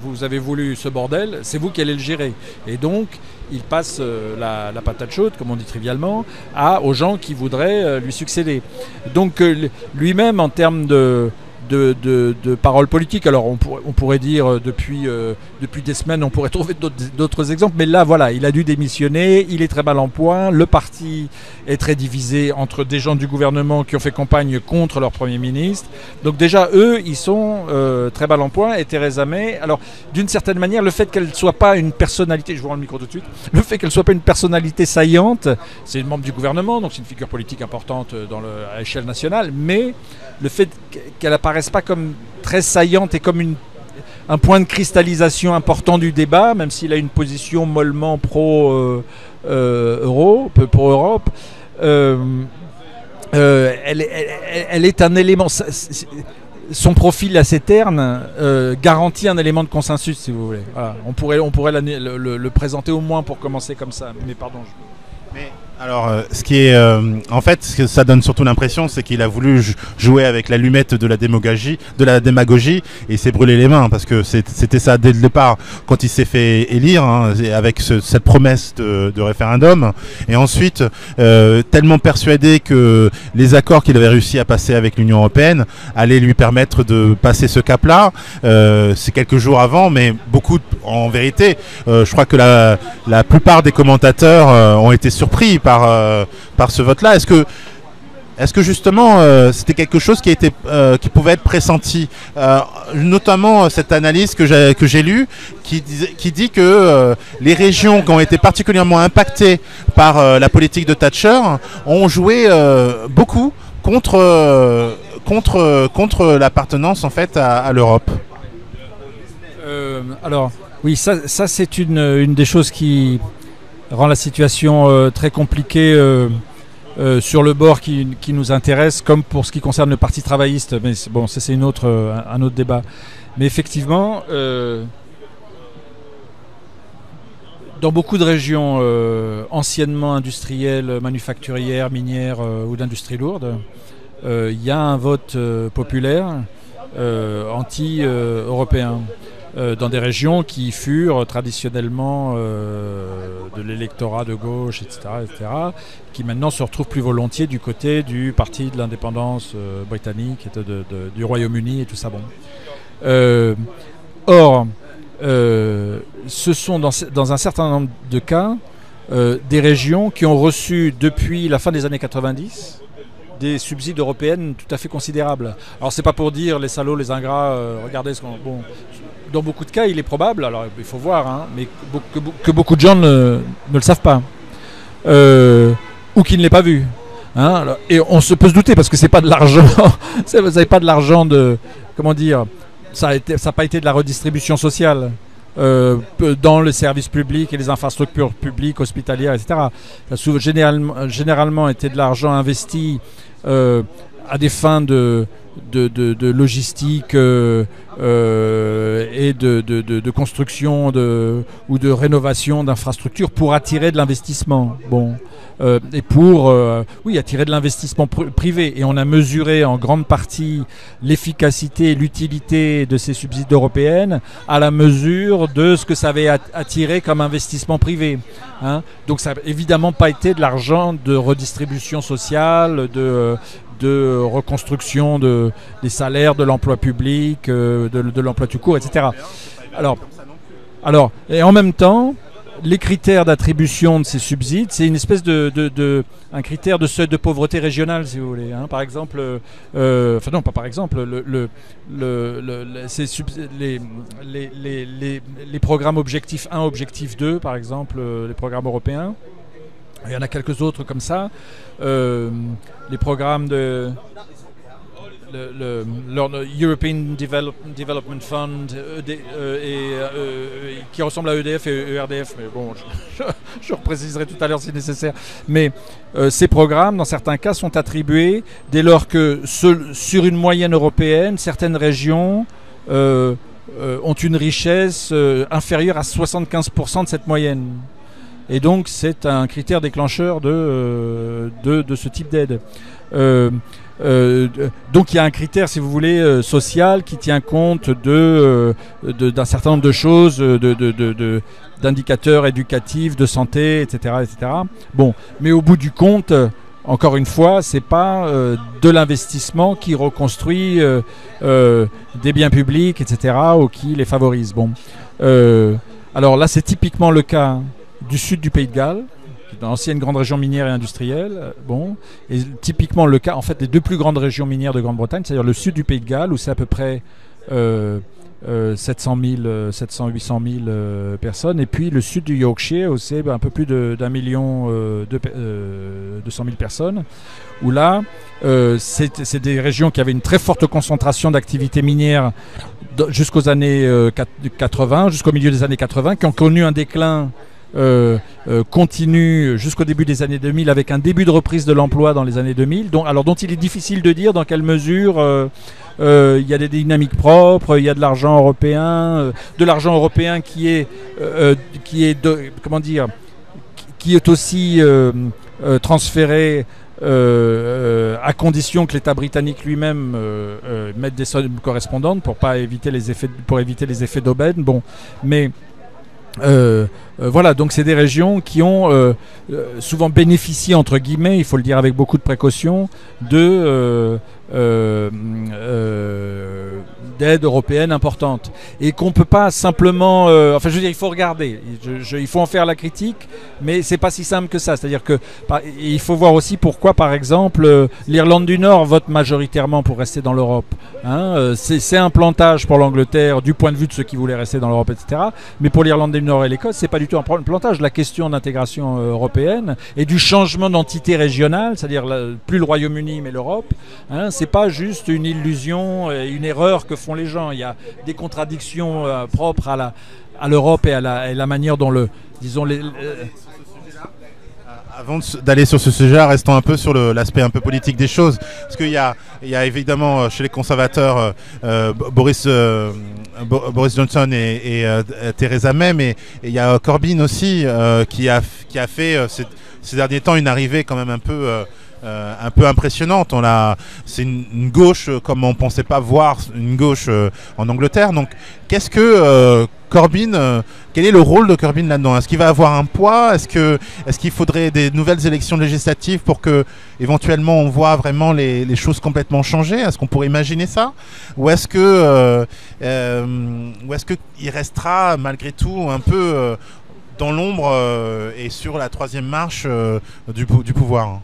vous avez voulu ce bordel, c'est vous qui allez le gérer. Et donc, il passe euh, la, patate chaude, comme on dit trivialement, à, aux gens qui voudraient euh, lui succéder. Donc, euh, lui-même, en termes de, de, de. Alors on, on pourrait dire depuis, depuis des semaines, on pourrait trouver d'autres exemples, mais là voilà, il a dû démissionner, il est très mal en point, le parti est très divisé entre des gens du gouvernement qui ont fait campagne contre leur Premier ministre. Donc déjà, eux, ils sont euh, très mal en point, et Theresa May, alors d'une certaine manière, le fait qu'elle ne soit pas une personnalité, je vous rends le micro tout de suite, le fait qu'elle ne soit pas une personnalité saillante, c'est une membre du gouvernement, donc c'est une figure politique importante le, à l'échelle nationale, mais le fait qu'elle apparaisse pas comme très saillante et comme une, un point de cristallisation important du débat, même s'il a une position mollement pro-euro, euh. Euh, euh, elle, est un élément. son profil assez terne garantit un élément de consensus, si vous voulez. On pourrait, on pourrait le, présenter au moins pour commencer comme ça. Mais pardon. Alors, euh, ce qui est, euh, en fait, ce que ça donne surtout l'impression, c'est qu'il a voulu jouer avec l'allumette de la démagogie, de la démagogie, et s'est brûlé les mains parce que c'était ça dès le départ quand il s'est fait élire, hein, avec cette promesse de, référendum, et ensuite euh, tellement persuadé que les accords qu'il avait réussi à passer avec l'Union européenne allaient lui permettre de passer ce cap-là. c'est quelques jours avant, mais beaucoup, en vérité, je crois que la, la plupart des commentateurs ont été surpris par euh, par, ce vote-là. Est-ce que, est-ce que justement euh, c'était quelque chose qui, euh, qui pouvait être pressenti? Notamment cette analyse que j'ai, lue qui, qui dit que les régions qui ont été particulièrement impactées par la politique de Thatcher ont joué beaucoup contre, contre, contre l'appartenance en fait à, l'Europe. alors oui, ça, ça c'est une, une des choses qui, rend la situation euh, très compliquée euh, euh, sur le bord qui, nous intéresse, comme pour ce qui concerne le Parti travailliste. Mais bon, ça c'est autre, un autre débat. Mais effectivement, dans beaucoup de régions anciennement industrielles, manufacturières, minières ou d'industrie lourde, il y a un vote populaire anti-européen. Euh, dans des régions qui furent traditionnellement euh, de l'électorat de gauche, etc., etc., qui maintenant se retrouvent plus volontiers du côté du parti de l'indépendance euh, britannique, du Royaume-Uni et tout ça. Bon. or, ce sont dans, un certain nombre de cas des régions qui ont reçu depuis la fin des années 90 des subsides européennes tout à fait considérables. Alors c'est pas pour dire les salauds, les ingrats, regardez ce qu'on... dans beaucoup de cas, il est probable, alors il faut voir, hein, mais que, beaucoup de gens ne, le savent pas. Euh, ou qui ne l'aient pas vu. Hein, et on se peut se douter parce que c'est pas de l'argent. vous n'avez pas de l'argent de. Comment dire Ça n'a pas été de la redistribution sociale. Euh, dans le service public et les infrastructures publiques, hospitalières, etc. Ça a généralement, généralement été de l'argent investi euh, à des fins de, de, logistique euh, euh, et de, construction ou de rénovation d'infrastructures pour attirer de l'investissement. Bon. Euh, et pour oui, attirer de l'investissement privé. Et on a mesuré en grande partie l'efficacité et l'utilité de ces subsides européennes à la mesure de ce que ça avait attiré comme investissement privé. Hein. Donc ça n'a évidemment pas été de l'argent de redistribution sociale, de, de reconstruction de, des salaires, de l'emploi public, euh, de, l'emploi tout court, etc. Alors, alors, et en même temps, les critères d'attribution de ces subsides, c'est une espèce de, un critère de seuil de pauvreté régionale, si vous voulez. Hein. Par exemple, euh, enfin non, pas par exemple, le, le, les, les, programmes objectifs 1, objectif 2, par exemple, euh, les programmes européens. Il y en a quelques autres comme ça. Euh, les programmes de le, European Development Fund e euh, euh, qui ressemble à EDF et ERDF, mais bon, je, je, repréciserai tout à l'heure si nécessaire. Mais ces programmes, dans certains cas, sont attribués dès lors que sur une moyenne européenne, certaines régions ont une richesse inférieure à 75% de cette moyenne. Et donc c'est un critère déclencheur de, euh, de, ce type d'aide. Euh, euh, donc il y a un critère, si vous voulez, social qui tient compte de, d'un certain nombre de choses, de, d'indicateurs éducatifs, de santé, etc., etc. Bon, mais au bout du compte, encore une fois, c'est pas de l'investissement qui reconstruit des biens publics, etc., ou qui les favorise. Bon, alors là, c'est typiquement le cas du sud du Pays de Galles, dans l'ancienne grande région minière et industrielle. Euh, bon, et typiquement le cas, en fait, des deux plus grandes régions minières de Grande-Bretagne, c'est-à-dire le sud du Pays de Galles, où c'est à peu près 700 000, 700, 800 000 personnes, et puis le sud du Yorkshire, où c'est un peu plus d'un million euh, de, 200 000 personnes, où là, euh, c'est des régions qui avaient une très forte concentration d'activités minières jusqu'aux années 80, jusqu'au milieu des années 80, qui ont connu un déclin euh, euh, continue jusqu'au début des années 2000 avec un début de reprise de l'emploi dans les années 2000, dont, alors dont il est difficile de dire dans quelle mesure il y a des dynamiques propres, il y a de l'argent européen, de l'argent européen qui est, de, comment dire, qui est aussi transféré à condition que l'État britannique lui-même mette des sommes correspondantes pour éviter les effets pour d'aubaine. Mais euh, euh, voilà, donc c'est des régions qui ont euh, souvent bénéficié, entre guillemets, il faut le dire avec beaucoup de précaution, de d'aide européenne importante. Et qu'on ne peut pas simplement... enfin, je veux dire, il faut regarder, il faut en faire la critique, mais c'est pas si simple que ça. C'est-à-dire que il faut voir aussi pourquoi, par exemple, l'Irlande du Nord vote majoritairement pour rester dans l'Europe. Hein. c'est un plantage pour l'Angleterre du point de vue de ceux qui voulaient rester dans l'Europe, etc. Mais pour l'Irlande du Nord et l'Écosse, c'est pas du tout un plantage. La question d'intégration euh, européenne et du changement d'entité régionale, c'est-à-dire plus le Royaume-Uni mais l'Europe, hein, c'est pas juste une illusion, et une erreur que font les gens. Il y a des contradictions euh, propres à la à l'Europe et à la, la, manière dont le disons les, avant d'aller sur ce sujet, restons un peu sur l'aspect un peu politique des choses. Parce qu'il y y a évidemment euh, chez les conservateurs euh, euh, Boris, Boris Johnson et, Theresa May, mais il y a Corbyn aussi qui, a, qui a fait ces, derniers temps une arrivée quand même un peu... un peu impressionnante. On a, c'est une, gauche comme on ne pensait pas voir une gauche en Angleterre. Donc, qu'est-ce que Corbyn, euh, quel est le rôle de Corbyn là-dedans? Est-ce qu'il va avoir un poids? Est-ce que est-ce qu'il faudrait des nouvelles élections législatives pour que éventuellement on voit vraiment les, choses complètement changer? Est-ce qu'on pourrait imaginer ça? Ou est-ce que euh, euh, ou est-ce qu'il restera malgré tout un peu dans l'ombre et sur la troisième marche du pouvoir?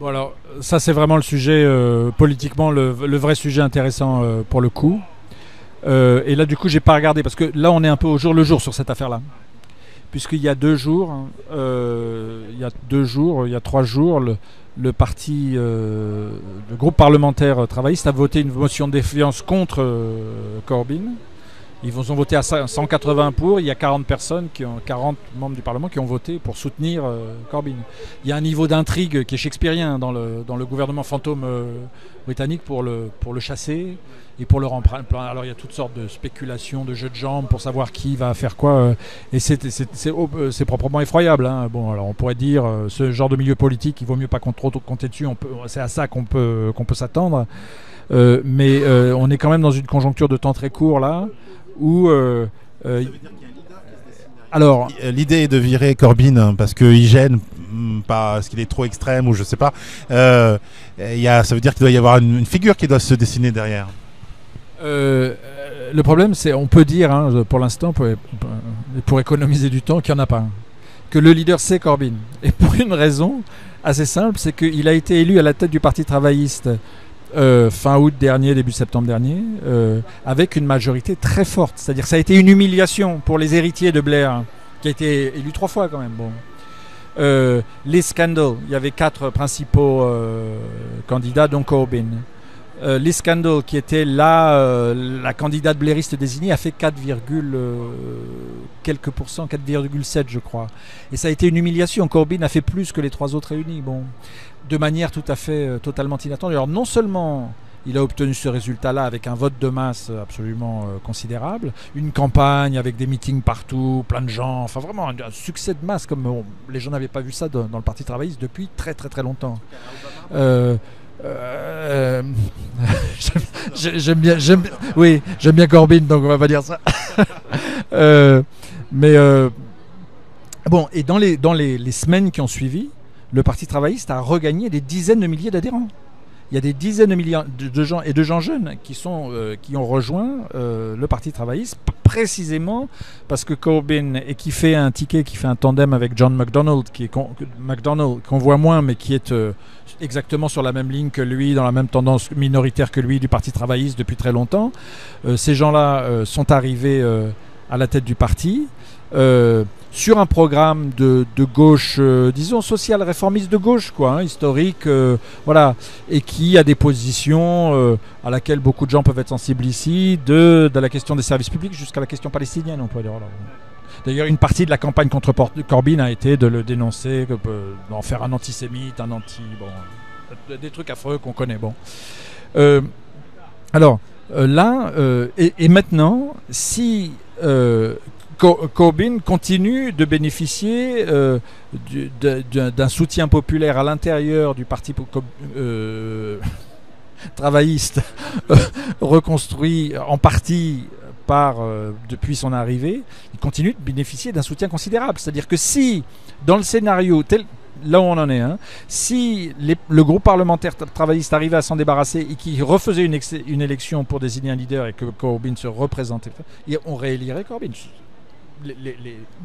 Bon alors, ça c'est vraiment le sujet politiquement, le, vrai sujet intéressant pour le coup. Euh, et là, du coup, j'ai pas regardé parce que là, on est un peu au jour le jour sur cette affaire-là. Puisqu'il y a deux jours, hein, euh, il y a deux jours, il y a trois jours, le, parti, euh, le groupe parlementaire travailliste a voté une motion de défiance contre Corbyn. Ils ont voté à 180 pour, il y a 40 personnes, qui ont, 40 membres du Parlement qui ont voté pour soutenir Corbyn. Il y a un niveau d'intrigue qui est shakespearien dans le, dans le gouvernement fantôme britannique pour le, pour le chasser et pour le remplir. Alors il y a toutes sortes de spéculations, de jeux de jambes pour savoir qui va faire quoi. Euh, et euh, c'est proprement effroyable. Hein. Bon, alors on pourrait dire euh, ce genre de milieu politique, il vaut mieux pas trop compter dessus. C'est à ça qu'on peut, qu'on peut s'attendre. mais on est quand même dans une conjoncture de temps très court là où. alors, l'idée est de virer Corbyn hein, parce qu'il gêne, hmm, parce qu'il est trop extrême ou je sais pas. y a, ça veut dire qu'il doit y avoir une, figure qui doit se dessiner derrière. Euh, le problème, c'est, on peut dire, hein, pour l'instant, pour, pour, économiser du temps, qu'il n'y en a pas. Que le leader, c'est Corbyn. Et pour une raison assez simple, c'est qu'il a été élu à la tête du Parti travailliste euh, fin août dernier, début septembre dernier, euh, avec une majorité très forte. C'est-à-dire ça a été une humiliation pour les héritiers de Blair, qui a été élu trois fois quand même. Bon. les scandales, il y avait quatre principaux candidats, dont Corbyn. Euh, Liz Scandal, qui était là, euh, la candidate blairiste désignée, a fait 4, euh, quelques pourcents, 4,7 je crois. Et ça a été une humiliation. Corbyn a fait plus que les trois autres réunis, bon, de manière tout à fait totalement inattendue. Alors non seulement il a obtenu ce résultat-là avec un vote de masse absolument considérable, une campagne avec des meetings partout, plein de gens, enfin vraiment un, succès de masse comme les gens n'avaient pas vu ça dans, le Parti travailliste depuis très très très longtemps. Euh, j'aime bien, j'aime, oui, j'aime bien Corbyn, donc on va pas dire ça. Euh, mais euh, bon, et dans les dans les, semaines qui ont suivi, le Parti travailliste a regagné des dizaines de milliers d'adhérents il y a des dizaines de milliers de, gens et de gens jeunes qui, euh, ont rejoint euh, le Parti travailliste précisément parce que Corbyn et qui fait un ticket, qui fait un tandem avec John McDonnell, qui est qu'on voit moins, mais qui est euh, exactement sur la même ligne que lui, dans la même tendance minoritaire que lui du Parti travailliste depuis très longtemps. ces gens-là sont arrivés à la tête du parti sur un programme de, gauche, euh, disons social réformiste de gauche, quoi, hein, historique, euh, voilà, et qui a des positions euh, à laquelle beaucoup de gens peuvent être sensibles ici, de, de la question des services publics jusqu'à la question palestinienne, on pourrait dire. D'ailleurs, une partie de la campagne contre Corbyn a été de le dénoncer, d'en faire un antisémite, un anti. Bon, des trucs affreux qu'on connaît. Bon. alors, là, et, maintenant, si Corbyn continue de bénéficier euh, d'un soutien populaire à l'intérieur du parti euh, travailliste reconstruit en partie par, euh, depuis son arrivée, il continue de bénéficier d'un soutien considérable. C'est-à-dire que si, dans le scénario tel, là où on en est, hein, si le groupe parlementaire travailliste arrivait à s'en débarrasser et qu'il refaisait une, une, élection pour désigner un leader et que Corbyn se représentait, on réélirait Corbyn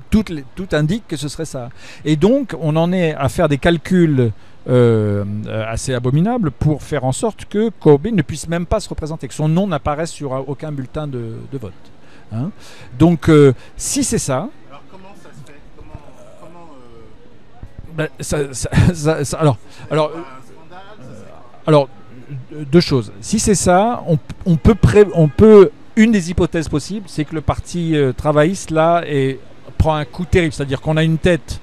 tout, indique que ce serait ça. Et donc, on en est à faire des calculs euh, assez abominables pour faire en sorte que Corbyn ne puisse même pas se représenter, que son nom n'apparaisse sur aucun bulletin de, vote. Hein. donc, euh, si c'est ça. Alors, comment ça se fait? Comment, ben, alors, alors, alors, deux choses. Si c'est ça, on, on peut, on peut une des hypothèses possibles, c'est que le parti euh, travailliste, là, prend un coup terrible. C'est-à-dire qu'on a une tête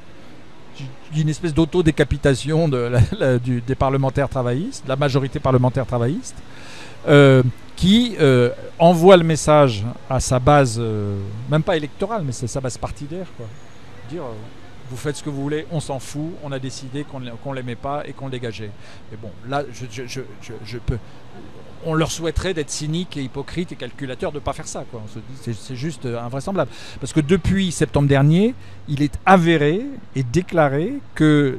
d'une espèce d'auto-décapitation des parlementaires travaillistes, de la majorité parlementaire travailliste, euh, qui euh, envoie le message à sa base, même pas électorale, mais c'est sa base partidaire. Quoi. Dire, vous faites ce que vous voulez, on s'en fout, on a décidé qu'on ne l'aimait pas et qu'on le dégageait. Mais bon, là, je peux on leur souhaiterait d'être cyniques et hypocrites et calculateurs de ne pas faire ça. C'est juste euh, invraisemblable. Parce que depuis septembre dernier, il est avéré et déclaré que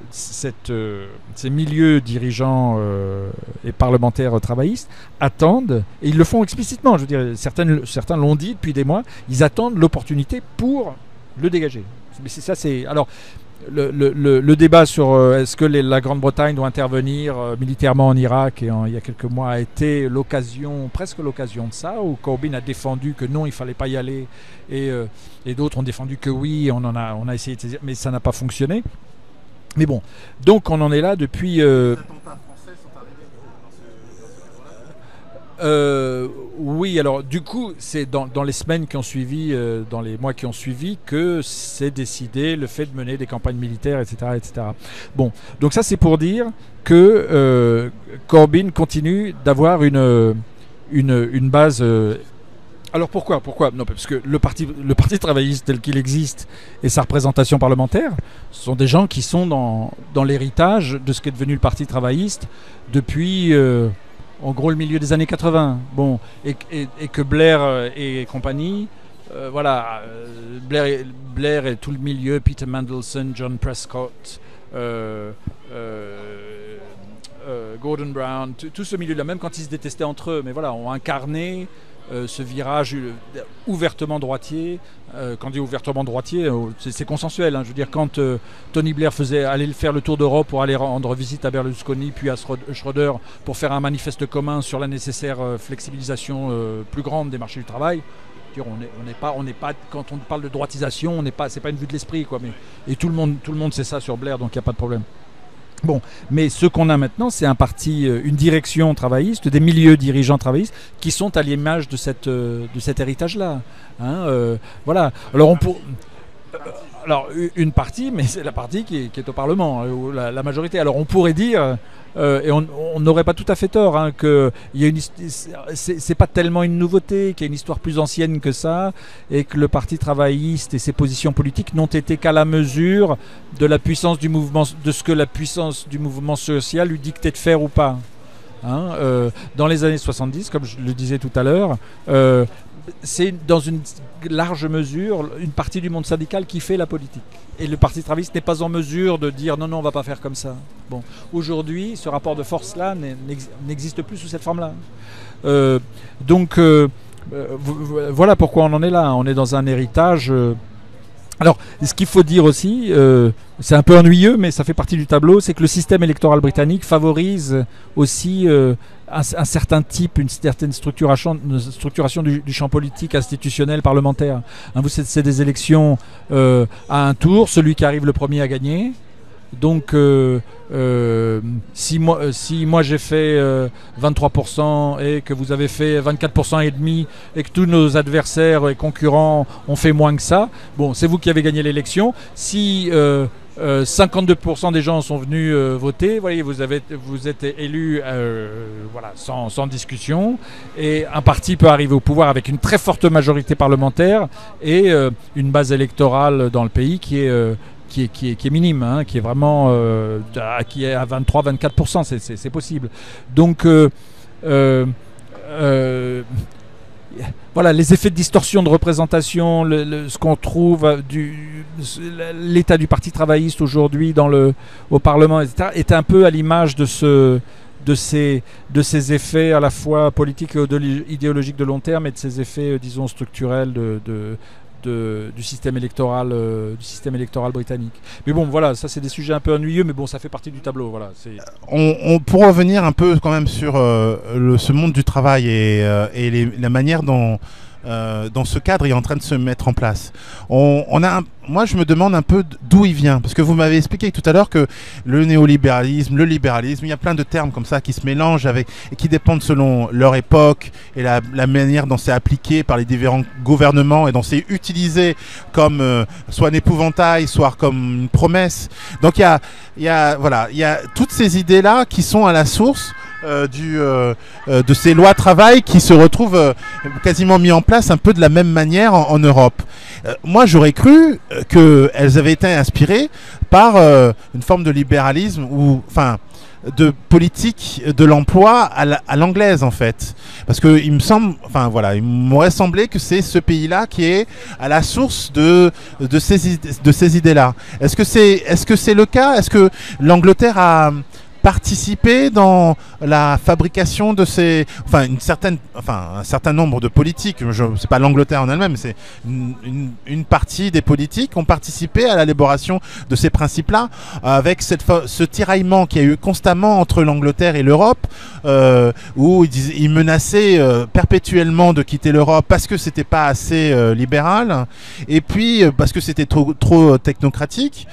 euh, ces milieux dirigeants euh, et parlementaires travaillistes attendent, et ils le font explicitement, je veux dire, certains l'ont dit depuis des mois, ils attendent l'opportunité pour le dégager. Mais c'est ça, c'est. Alors, le, débat sur euh, est-ce que la Grande-Bretagne doit intervenir euh, militairement en Irak et il y a quelques mois a été l'occasion, presque l'occasion de ça, où Corbyn a défendu que non, il fallait pas y aller et, euh, d'autres ont défendu que oui, on, en a, on a essayé, mais ça n'a pas fonctionné. Mais bon, donc on en est là depuis. Oui, alors du coup, c'est dans, les semaines qui ont suivi, euh, dans les mois qui ont suivi, que c'est décidé le fait de mener des campagnes militaires, etc. etc. Bon, donc ça c'est pour dire que euh, Corbyn continue d'avoir une, une, base. alors pourquoi Pourquoi? Non, parce que le parti, le parti travailliste tel qu'il existe et sa représentation parlementaire, sont des gens qui sont dans, dans l'héritage de ce qu'est devenu le parti travailliste depuis en gros le milieu des années 80. Bon, et, que Blair euh, et compagnie, euh, voilà, euh, Blair, et, Blair et tout le milieu, Peter Mandelson, John Prescott, Gordon Brown, tout ce milieu-là, même quand ils se détestaient entre eux, mais voilà, ont incarné euh, ce virage euh, ouvertement droitier. Euh, quand on dit ouvertement droitier, c'est consensuel. Hein. Je veux dire, quand Tony Blair faisait aller faire le tour d'Europe pour aller rendre visite à Berlusconi puis à Schroeder pour faire un manifeste commun sur la nécessaire flexibilisation plus grande des marchés du travail, on n'est pas, quand on parle de droitisation, on n'est pas, une vue de l'esprit, et tout le monde, tout le monde sait ça sur Blair, donc il n'y a pas de problème. Bon, mais ce qu'on a maintenant, c'est un parti, euh, une direction travailliste, des milieux dirigeants travaillistes qui sont à l'image de, cette, euh, de cet héritage-là. Hein, euh, voilà. Alors on peut alors une partie, mais c'est la partie qui est, au Parlement, la, majorité. Alors on pourrait dire, euh, et on n'aurait pas tout à fait tort, hein, que c'est pas tellement une nouveauté, qu'il y a une histoire plus ancienne que ça, et que le Parti travailliste et ses positions politiques n'ont été qu'à la mesure de la puissance du mouvement, de ce que la puissance du mouvement social lui dictait de faire ou pas. Hein, euh, dans les années 70, comme je le disais tout à l'heure, euh, c'est dans une large mesure une partie du monde syndical qui fait la politique. Et le Parti travailliste n'est pas en mesure de dire non, non, on va pas faire comme ça. Bon, aujourd'hui, ce rapport de force-là n'existe plus sous cette forme-là. Euh, donc, euh, euh, voilà pourquoi on en est là. On est dans un héritage. alors, ce qu'il faut dire aussi, c'est un peu ennuyeux, mais ça fait partie du tableau, c'est que le système électoral britannique favorise aussi un, certain type, une certaine structuration, du, champ politique, institutionnel, parlementaire. Hein, vous, c'est des élections euh, à un tour, celui qui arrive le premier à gagner. Donc, si moi, si moi j'ai fait 23% et que vous avez fait 24% et demi et que tous nos adversaires et concurrents ont fait moins que ça, bon, c'est vous qui avez gagné l'élection. Si 52% des gens sont venus voter. Voyez, vous, avez, vous êtes élu voilà, sans, discussion. Et un parti peut arriver au pouvoir avec une très forte majorité parlementaire et une base électorale dans le pays qui est qui est, qui est, qui est minime, hein, qui est vraiment euh, à, qui est à 23-24%, c'est possible. Donc, euh, euh, voilà, les effets de distorsion de représentation, ce qu'on trouve du l'état du Parti travailliste aujourd'hui au Parlement, etc., est un peu à l'image de ce de ces, de ces effets à la fois politiques et idéologiques de long terme et de ces effets, disons, structurels de, du système électoral euh, du système électoral britannique. Mais bon, voilà, ça c'est des sujets un peu ennuyeux, mais bon, ça fait partie du tableau. Voilà. On, on, pour revenir un peu quand même sur euh, ce monde du travail euh, et la manière dont euh, dans ce cadre est en train de se mettre en place. On, a, moi, je me demande un peu d'où il vient, parce que vous m'avez expliqué tout à l'heure que le néolibéralisme, le libéralisme, il y a plein de termes comme ça qui se mélangent et qui dépendent selon leur époque et la, manière dont c'est appliqué par les différents gouvernements et dont c'est utilisé comme euh, soit un épouvantail, soit comme une promesse. Donc il y a, il voilà, il y a toutes ces idées là qui sont à la source euh, du, euh, euh, de ces lois travail qui se retrouvent quasiment mis en place un peu de la même manière en, Europe. moi, j'aurais cru qu'elles avaient été inspirées par une forme de libéralisme ou, enfin, de politique de l'emploi à l'anglaise en fait. Parce que il me semble enfin voilà il m'aurait semblé que c'est ce pays-là qui est à la source de de ces de ces idées là est-ce que c'est est-ce que c'est le cas? Est-ce que l'Angleterre a participer dans la fabrication de ces, enfin une certaine, enfin un certain nombre de politiques. Je, c'est pas l'Angleterre en elle-même, c'est une, une, partie des politiques ont participé à l'élaboration de ces principes-là, avec cette, ce tiraillement qu'il y a eu constamment entre l'Angleterre et l'Europe, euh, où ils, ils menaçaient euh, perpétuellement de quitter l'Europe parce que c'était pas assez euh, libéral, et puis parce que c'était trop, trop technocratique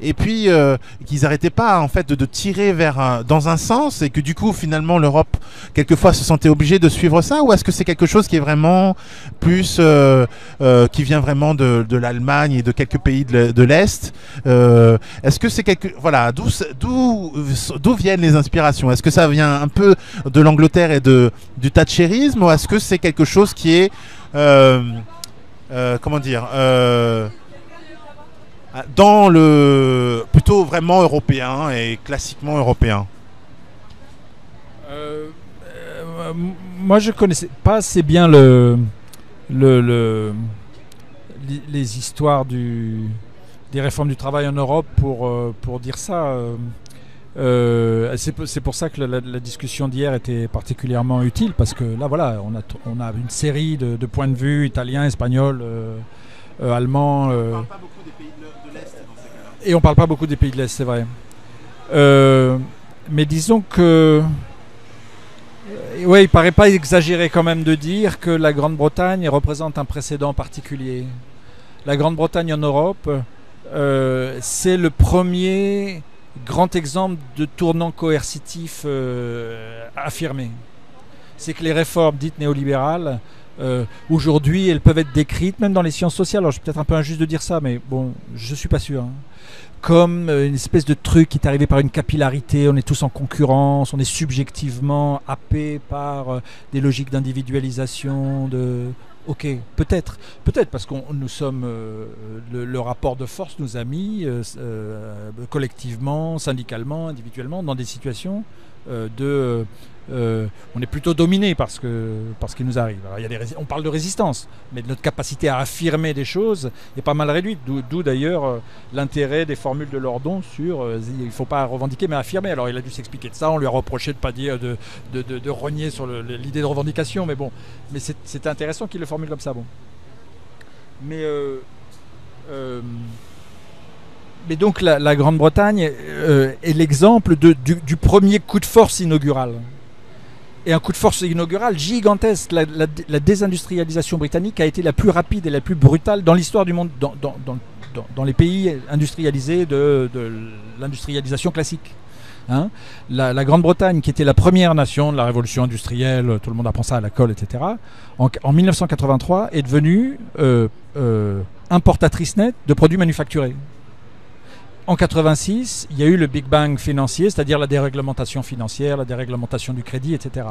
et puis euh, qu'ils n'arrêtaient pas en fait de, tirer vers dans un sens et que du coup finalement l'Europe quelquefois se sentait obligée de suivre ça ou est-ce que c'est quelque chose qui est vraiment plus euh, euh, qui vient vraiment de, de l'Allemagne et de quelques pays de, l'Est est-ce que c'est quelque voilà d'où d'où viennent les inspirations? Est-ce que ça vient un peu de l'Angleterre et de du thatcherisme ou est-ce que c'est quelque chose qui est comment dire dans le plutôt vraiment européen et classiquement européen euh, euh, Moi, je connaissais pas assez bien le, le, les histoires du, des réformes du travail en Europe pour, euh, pour dire ça. c'est pour ça que la, discussion d'hier était particulièrement utile parce que là, voilà, on a, on a une série de, de points de vue italiens, espagnols, allemands. Et on parle pas beaucoup des pays de l'Est, c'est vrai. Euh, mais disons que. Euh, oui, il paraît pas exagéré quand même de dire que la Grande-Bretagne représente un précédent particulier. La Grande-Bretagne en Europe, euh, c'est le premier grand exemple de tournant coercitif affirmé. C'est que les réformes dites néolibérales, aujourd'hui, elles peuvent être décrites, même dans les sciences sociales. Alors, je suis peut-être un peu injuste de dire ça, mais bon, je suis pas sûr. Hein comme euh, une espèce de truc qui est arrivé par une capillarité, on est tous en concurrence, on est subjectivement happé par euh, des logiques d'individualisation, de... Ok, peut-être, peut-être parce que nous sommes euh, le, rapport de force nous a mis collectivement, syndicalement, individuellement dans des situations de euh, on est plutôt dominé parce que parce qu'il nous arrive. on parle de résistance, mais notre capacité à affirmer des choses est pas mal réduite. D'où d'ailleurs euh, l'intérêt des formules de Lordon sur euh, il ne faut pas revendiquer mais affirmer. Alors il a dû s'expliquer de ça. On lui a reproché de pas dire de, de, rogner sur l'idée de revendication, mais bon, mais c'est intéressant qu'il le formule comme ça. Bon, mais mais donc la, Grande-Bretagne est l'exemple du, premier coup de force inaugural et un coup de force inaugural gigantesque. La, désindustrialisation britannique a été la plus rapide et la plus brutale dans l'histoire du monde, dans, dans, les pays industrialisés de, l'industrialisation classique. Hein. la, Grande-Bretagne, qui était la première nation de la révolution industrielle, tout le monde apprend ça à la colle, etc., en, 1983 est devenue euh, euh, importatrice nette de produits manufacturés en 86, il y a eu le Big Bang financier, c'est-à-dire la déréglementation financière, la déréglementation du crédit, etc.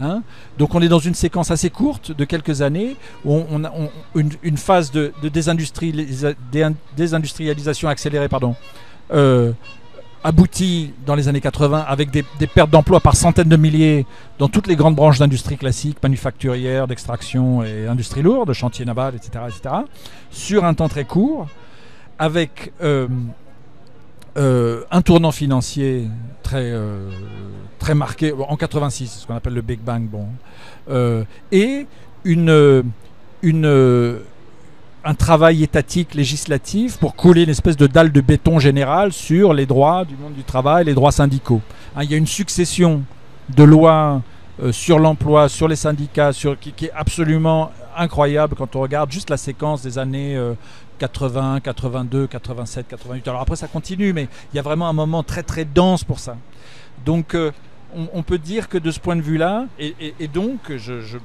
Hein. Donc on est dans une séquence assez courte de quelques années où on, a une, phase de, désindustrialisation accélérée pardon, euh, aboutit dans les années 80 avec des, pertes d'emplois par centaines de milliers dans toutes les grandes branches d'industrie classique, manufacturière, d'extraction et industrie lourde, chantier naval, etc., etc., sur un temps très court, avec... Euh, euh, un tournant financier très, euh, très marqué en 86, ce qu'on appelle le Big Bang, euh, et une, une, un travail étatique législatif pour couler une espèce de dalle de béton générale sur les droits du monde du travail, les droits syndicaux. Hein, il y a une succession de lois sur l'emploi, sur les syndicats, qui, est absolument incroyable quand on regarde juste la séquence des années 80, 82, 87, 88. Alors après ça continue, mais il y a vraiment un moment très très dense pour ça. Donc euh, on, peut dire que de ce point de vue-là, et, donc je, je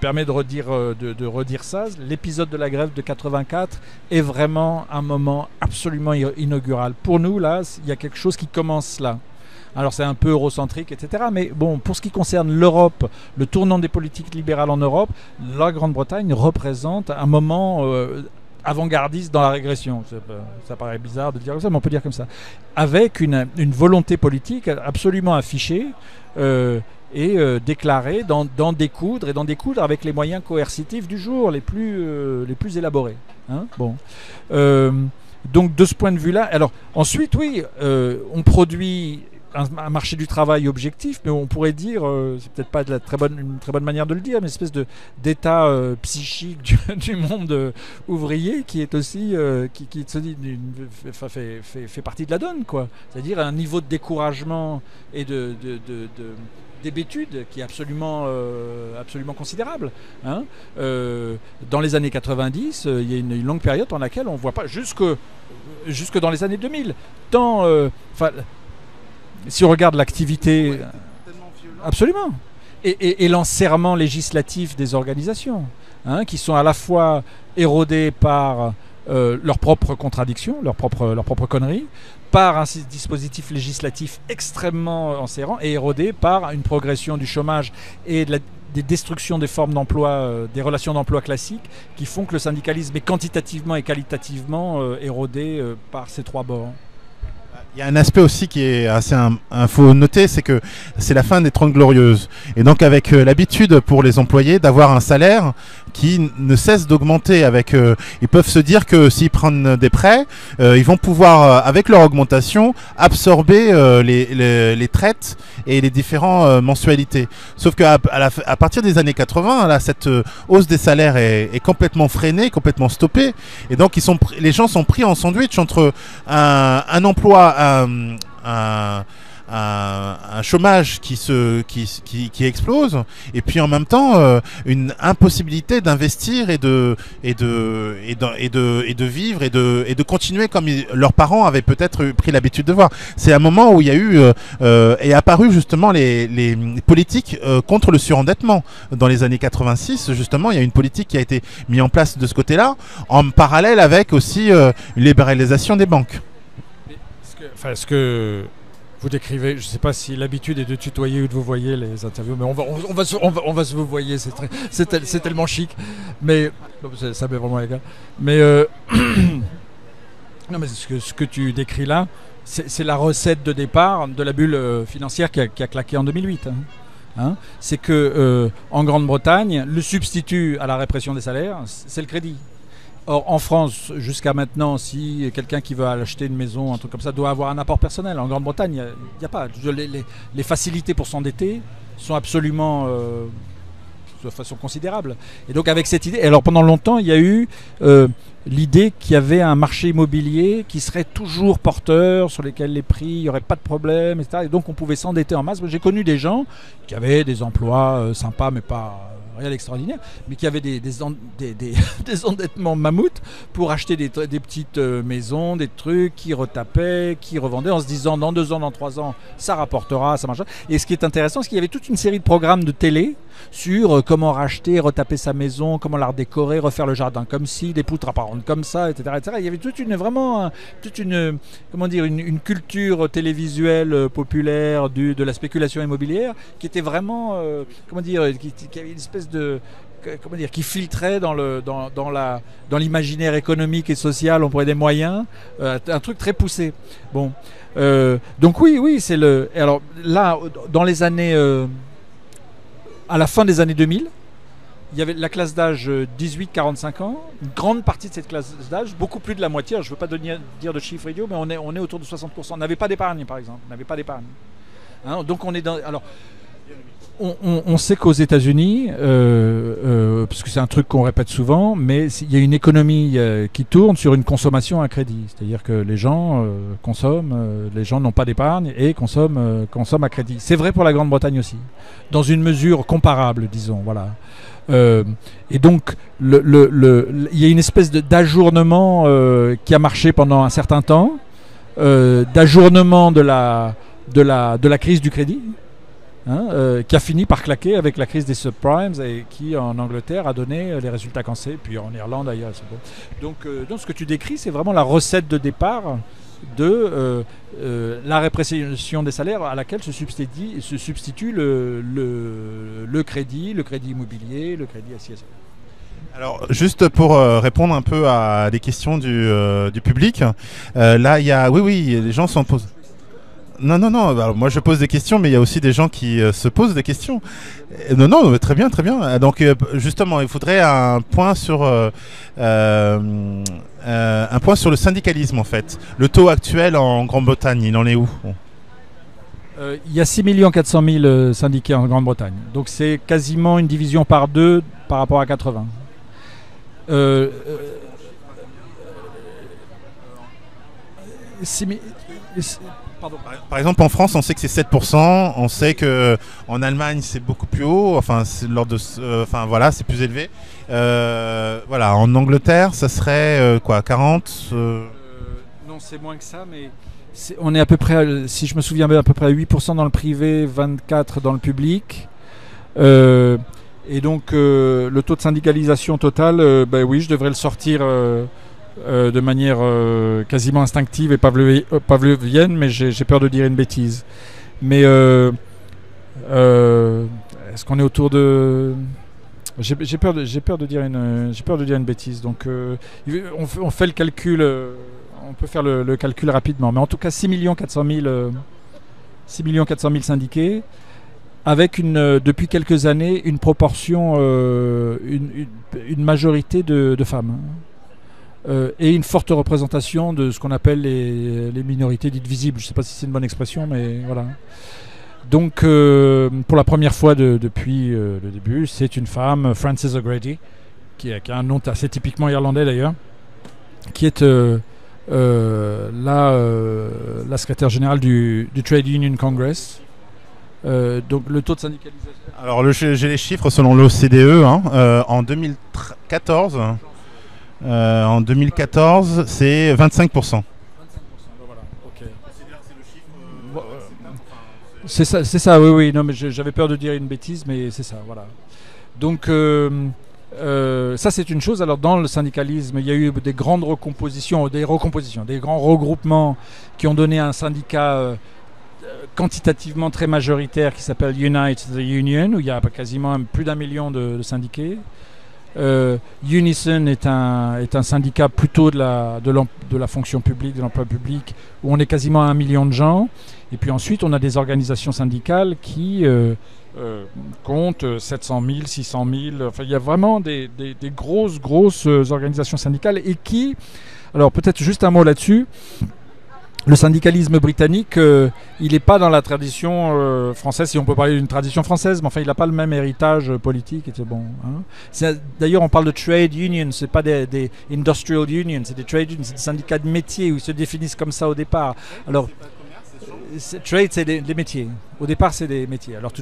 permets de redire, euh, de, redire ça, l'épisode de la grève de 84 est vraiment un moment absolument inaugural. Pour nous, là, il y a quelque chose qui commence là. Alors c'est un peu eurocentrique, etc. Mais bon, pour ce qui concerne l'Europe, le tournant des politiques libérales en Europe, la Grande-Bretagne représente un moment euh, avant-gardiste dans la régression. Ça paraît bizarre de dire ça, mais on peut dire comme ça. Avec une, volonté politique absolument affichée euh, et euh, déclarée d'en découdre et d'en découdre avec les moyens coercitifs du jour, les plus, euh, les plus élaborés. Hein. bon. donc de ce point de vue-là, alors ensuite oui, on produit un, marché du travail objectif, mais on pourrait dire, euh, c'est peut-être pas de la très bonne, une très bonne manière de le dire, mais une espèce de, d'état euh, psychique du, monde euh, ouvrier qui est aussi, qui, qui se dit, fait, fait, fait, partie de la donne, quoi. C'est-à-dire un niveau de découragement et de, de, de, d'hébétude qui est absolument, absolument considérable. Hein. dans les années 90, il y a une, longue période dans laquelle on ne voit pas, jusque, jusque dans les années 2000, tant, si on regarde l'activité. Absolument. Et, l'enserrement législatif des organisations, hein, qui sont à la fois érodées par euh, leurs propres contradictions, leurs propres, leurs propres conneries, par un dispositif législatif extrêmement enserrant et érodé par une progression du chômage et de la, des destructions des formes d'emploi, euh, des relations d'emploi classiques, qui font que le syndicalisme est quantitativement et qualitativement euh, érodé par ces trois bords. Il y a un aspect aussi qui est assez un, faut noter, c'est que c'est la fin des 30 glorieuses. Et donc avec euh, l'habitude pour les employés d'avoir un salaire qui ne cesse d'augmenter. Avec, euh, ils peuvent se dire que s'ils prennent des prêts, euh, ils vont pouvoir, avec leur augmentation, absorber les, les, traites et les différentes mensualités. Sauf qu'à à, à, partir des années 80, là, cette hausse des salaires est, est, complètement freinée, complètement stoppée. Et donc ils sont, les gens sont pris en sandwich entre un, un emploi un, un, chômage qui, se, qui, qui, explose, et puis en même temps euh, une impossibilité d'investir et de, et, de, et, de, et, de, et de vivre et de, et de continuer comme leurs parents avaient peut-être pris l'habitude de voir. C'est un moment où il y a eu euh, euh est apparu justement les, les politiques euh, contre le surendettement. Dans les années 86, justement, il y a une politique qui a été mise en place de ce côté-là, en parallèle avec aussi une libéralisation des banques enfin, ce que vous décrivez, je ne sais pas si l'habitude est de tutoyer ou de vous voyer les interviews, mais on va, on, va, se, on va, se vous voyer, c'est, tellement chic. Mais ça m'est vraiment égal. Mais, euh, non, mais ce que, ce que tu décris là, c'est, la recette de départ de la bulle euh, financière qui a, claqué en 2008. Hein. Hein? c'est que euh, en Grande-Bretagne, le substitut à la répression des salaires, c'est le crédit. Or, en France, jusqu'à maintenant, si quelqu'un qui veut acheter une maison, un truc comme ça, doit avoir un apport personnel. En Grande-Bretagne, il n'y a, pas. Les, facilités pour s'endetter sont absolument euh, de façon considérable. Et donc, avec cette idée, alors pendant longtemps, il y a eu euh, l'idée qu'il y avait un marché immobilier qui serait toujours porteur, sur lequel les prix, il n'y aurait pas de problème, etc. Et donc, on pouvait s'endetter en masse. J'ai connu des gens qui avaient des emplois euh, sympas, mais pas extraordinaire, mais qui avait des, des, des- endettements mammouths pour acheter des, petites euh, maisons, des trucs qui retapaient, qui revendaient en se disant dans deux ans, dans trois ans, ça rapportera, ça marchera. Et ce qui est intéressant, c'est qu'il y avait toute une série de programmes de télé sur euh, comment racheter, retaper sa maison, comment la redécorer, refaire le jardin comme ci, des poutres apparentes comme ça, etc., etc. Il y avait toute une vraiment un- toute une euh, comment dire une, culture télévisuelle euh, populaire du, de la spéculation immobilière qui était vraiment euh, comment dire qui, qui avait une espèce comment dire qui filtrait dans le dans, la dans l'imaginaire économique et social on pourrait des moyens euh, un truc très poussé bon euh, donc oui oui c'est le alors là dans les années euh, à la fin des années 2000 il y avait la classe d'âge euh, 18-45 ans. Une grande partie de cette classe d'âge, beaucoup plus de la moitié, je ne veux pas dire de chiffres idiots, mais on est, on est autour de 60%. On n'avait pas d'épargne, par exemple. On n'avait pas d'épargne. Hein, donc on est dans. Alors, on, sait qu'aux États-Unis, euh, euh, parce que c'est un truc qu'on répète souvent, mais il y a une économie euh, qui tourne sur une consommation à crédit. C'est-à-dire que les gens consomment, les gens n'ont pas d'épargne et consomment, consomment à crédit. C'est vrai pour la Grande-Bretagne aussi, dans une mesure comparable, disons. Voilà. Et donc, il y a une espèce d'ajournement qui a marché pendant un certain temps, d'ajournement de la, de, la, de la crise du crédit, hein, euh, qui a fini par claquer avec la crise des subprimes et qui, en Angleterre, a donné euh, les résultats qu'on sait, puis en Irlande ailleurs. bon. Donc, euh, donc, ce que tu décris, c'est vraiment la recette de départ de euh, la répression des salaires à laquelle se substitue, le, crédit, le crédit immobilier, le crédit SIS. Alors, juste pour répondre un peu à des questions du, du public, là, il y a. Oui, oui, les gens s'en posent. Non, non, non, moi je pose des questions, mais il y a aussi des gens qui euh, se posent des questions. Euh, non, non, très bien, très bien. Euh, Donc, justement, il faudrait un point sur. un point sur le syndicalisme, en fait. Le taux actuel en Grande-Bretagne, il en est où? Il y a 6 400 000 euh, syndiqués en Grande-Bretagne. Donc c'est quasiment une division par deux par rapport à 80. Euh, euh, six mi- six- pardon. Par- exemple, en France, on sait que c'est 7%. On sait que en Allemagne, c'est beaucoup plus haut. Enfin, c'est l'ordre de, euh, enfin voilà, c'est plus élevé. Euh, voilà, en Angleterre, ça serait euh, quoi, 40 euh, Euh, non, c'est moins que ça, mais on est à peu près, à- si je me souviens bien, à peu près à 8% dans le privé, 24% dans le public. Et donc, le taux de syndicalisation total, ben oui, je devrais le sortir euh, de manière euh, quasiment instinctive et euh, pavlovienne, mais j'ai peur de dire une bêtise. Mais est-ce qu'on est autour de. J'ai peur, de- j'ai peur, de dire une- j'ai peur de dire une bêtise. Donc, on fait, on fait le calcul, on peut faire le, calcul rapidement, mais en tout cas 6 400 000, euh, 6 400 000 syndiqués, avec une, depuis quelques années une proportion, une, majorité de femmes. Euh, et une forte représentation de ce qu'on appelle les, minorités dites visibles. Je ne sais pas si c'est une bonne expression, mais voilà. Donc, euh, pour la première fois de- depuis euh, le début, c'est une femme, Frances O'Grady, qui a, un nom assez typiquement irlandais d'ailleurs, qui est la, secrétaire générale du, Trade Union Congress. Donc le taux de syndicalisation. Alors, j'ai les chiffres selon l'OCDE. hein, en 2014, euh, en 2014, c'est 25%. C'est ça, c'est ça, oui, oui. Non, mais j'avais peur de dire une bêtise, mais c'est ça, voilà. Donc, euh, euh, ça, c'est une chose. Alors, dans le syndicalisme, il y a eu des grandes recompositions, des recompositions, des grands regroupements qui ont donné un syndicat quantitativement très majoritaire qui s'appelle Unite the Union, où il y a quasiment plus d'un million de syndiqués. Euh, Unison est un, est un syndicat plutôt de la, de, de la fonction publique, de l'emploi public, où on est quasiment à un million de gens. Et puis ensuite, on a des organisations syndicales qui euh, euh, comptent 700 000, 600 000. Enfin, il y a vraiment des, des- des grosses, grosses euh, organisations syndicales et qui. Alors, peut-être juste un mot là-dessus. Le syndicalisme britannique, euh, il n'est pas dans la tradition euh, française, si on peut parler d'une tradition française, mais enfin, il n'a pas le même héritage euh, politique. Et bon. hein. D'ailleurs, on parle de trade unions, c'est pas des, industrial unions, c'est des trade unions, c'est des syndicats de métier où ils se définissent comme ça au départ. Alors, trade, c'est des, métiers. Au départ, c'est des métiers. Alors,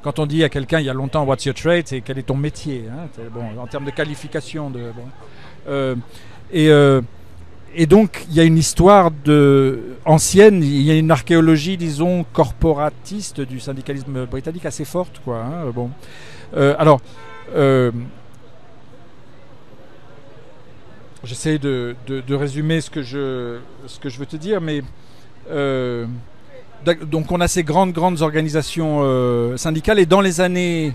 quand on dit à quelqu'un il y a longtemps What's your trade, c'est quel est ton métier hein, En termes de qualification. Bon. et et donc, il y a une histoire de, ancienne, il y a une archéologie, disons, corporatiste du syndicalisme britannique assez forte. Quoi, hein, bon. Euh, alors, euh, j'essaie de, de, résumer ce que, je, ce que je veux te dire, mais. Euh, donc, on a ces grandes, grandes organisations syndicales, et dans les années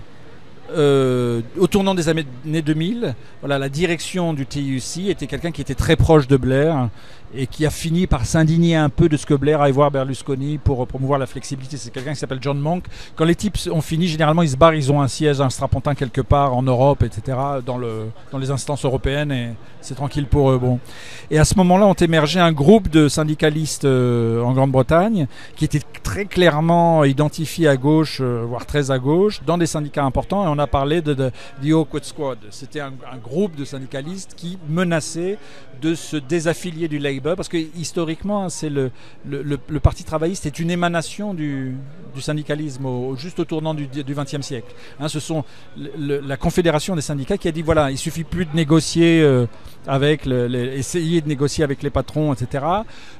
euh, au tournant des années 2000, voilà, la direction du TUC était quelqu'un qui était très proche de Blair et qui a fini par s'indigner un peu de ce que Blair aille voir Berlusconi pour promouvoir la flexibilité. C'est quelqu'un qui s'appelle John Monk. Quand les types ont fini, généralement ils se barrent, ils ont un siège, un strapontin quelque part en Europe, etc., dans, le, dans les instances européennes et c'est tranquille pour eux. Bon. Et à ce moment-là, ont émergé un groupe de syndicalistes euh, en Grande-Bretagne qui était très clairement identifié à gauche, euh, voire très à gauche, dans des syndicats importants. Et on a parlé de, de The Awkward Squad. C'était un, groupe de syndicalistes qui menaçaient de se désaffilier du Labour parce que historiquement, hein, c'est le, Parti travailliste est une émanation du, syndicalisme juste au tournant du XXe siècle. Hein, ce sont la confédération des syndicats qui a dit voilà, il suffit plus de négocier euh, avec, essayer de négocier avec les patrons, etc.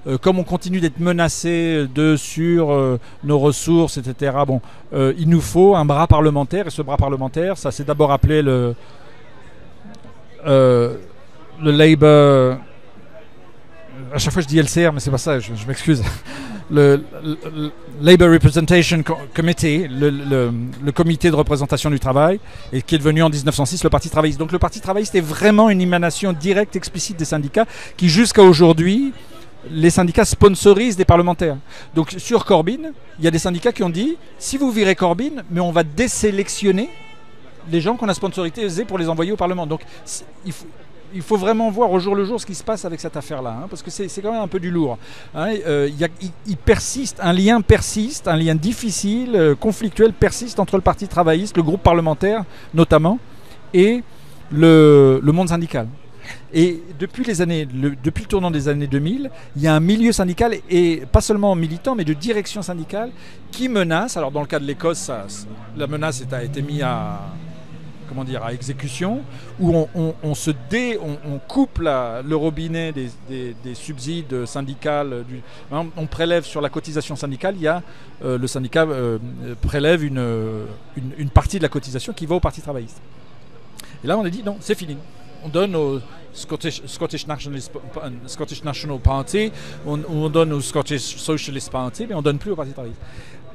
Euh, comme on continue d'être menacé de sur euh, nos ressources, etc. Bon, il nous faut un bras parlementaire et ce bras parlementaire, ça s'est d'abord appelé le le Labour à chaque fois je dis LCR, mais c'est pas ça, je, m'excuse. Le, Labour Representation Committee, le, comité de représentation du travail, et qui est devenu en 1906 le Parti travailliste. Donc le Parti travailliste est vraiment une émanation directe, explicite des syndicats, qui jusqu'à aujourd'hui, les syndicats sponsorisent des parlementaires. Donc sur Corbyn, il y a des syndicats qui ont dit, si vous virez Corbyn, mais on va désélectionner les gens qu'on a sponsorisés pour les envoyer au Parlement. Donc il faut, il faut vraiment voir au jour le jour ce qui se passe avec cette affaire-là, hein, parce que c'est quand même un peu du lourd. Hein. Euh, persiste, un lien persiste, un lien difficile, euh, conflictuel persiste entre le Parti travailliste, le groupe parlementaire notamment, et le, monde syndical. Et depuis, les années, depuis le tournant des années 2000, il y a un milieu syndical, et pas seulement militant, mais de direction syndicale, qui menace, alors dans le cas de l'Écosse, la menace a été mise à, comment dire, à exécution, où on, se dé, on, coupe le robinet des, subsides syndicaux, du, on prélève sur la cotisation syndicale, il y a euh, le syndicat euh, prélève une, partie de la cotisation qui va au Parti travailliste. Et là, on a dit non, c'est fini. On donne au Scottish, Scottish, Scottish National Party, on, on, donne au Scottish Socialist Party, mais on ne donne plus au Parti travailliste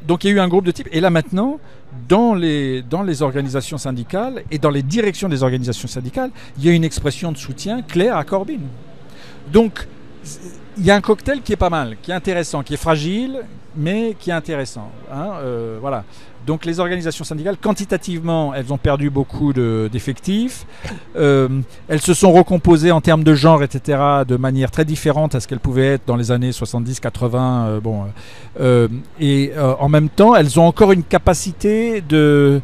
donc il y a eu un groupe de type. Et là maintenant, dans les, dans les organisations syndicales et dans les directions des organisations syndicales, il y a une expression de soutien claire à Corbyn. Donc il y a un cocktail qui est pas mal, qui est intéressant, qui est fragile, mais qui est intéressant. Hein, euh, voilà. Donc les organisations syndicales, quantitativement, elles ont perdu beaucoup d'effectifs. Euh, elles se sont recomposées en termes de genre, etc., de manière très différente à ce qu'elles pouvaient être dans les années 70, 80. Euh, bon, et en même temps, elles ont encore une capacité de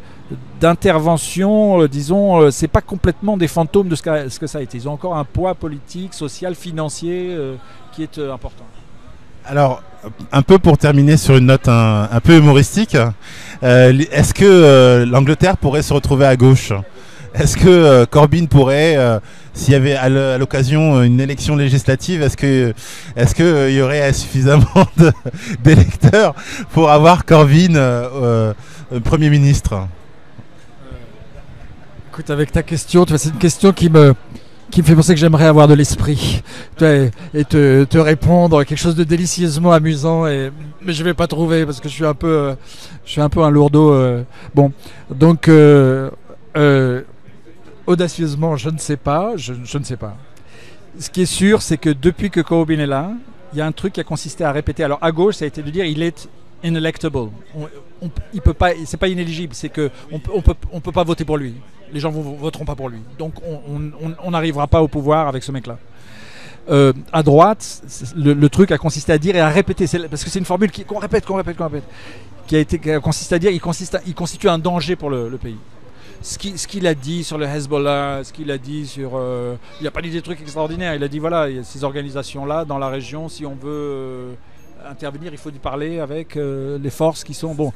d'intervention, disons, c'est pas complètement des fantômes de ce que, ce que, ça a été. Ils ont encore un poids politique, social, financier qui est important. Alors, un peu pour terminer sur une note un, peu humoristique, euh, est-ce que euh, l'Angleterre pourrait se retrouver à gauche? Est-ce que euh, Corbyn pourrait, s'il y avait à l'occasion une élection législative, est-ce que est-ce qu'il y aurait suffisamment d'électeurs pour avoir Corbyn Premier ministre? Écoute, avec ta question, c'est une question qui me qui me fait penser que j'aimerais avoir de l'esprit et te, répondre quelque chose de délicieusement amusant et mais je vais pas trouver parce que je suis un peu euh, je suis un peu un lourdeau euh. bon donc euh, audacieusement je ne sais pas je, je, ne sais pas ce qui est sûr c'est que depuis que Corbyn est là il y a un truc qui a consisté à répéter alors à gauche ça a été de dire il est inelectable on, il peut pas c'est pas inéligible c'est que on, on peut on peut pas voter pour lui les gens voteront pas pour lui. Donc on n'arrivera pas au pouvoir avec ce mec-là. Euh, à droite, le, truc a consisté à dire et à répéter, parce que c'est une formule qu'on répète, qu'on répète, qu'on répète, qui a, été, consisté à dire il, consiste il constitue un danger pour le, pays. Ce qu'il a dit sur le Hezbollah, ce qu'il a dit sur... Euh, il n'a pas dit des trucs extraordinaires, il a dit voilà, il y a ces organisations-là dans la région, si on veut... intervenir, il faut y parler avec euh, les forces qui sont bon.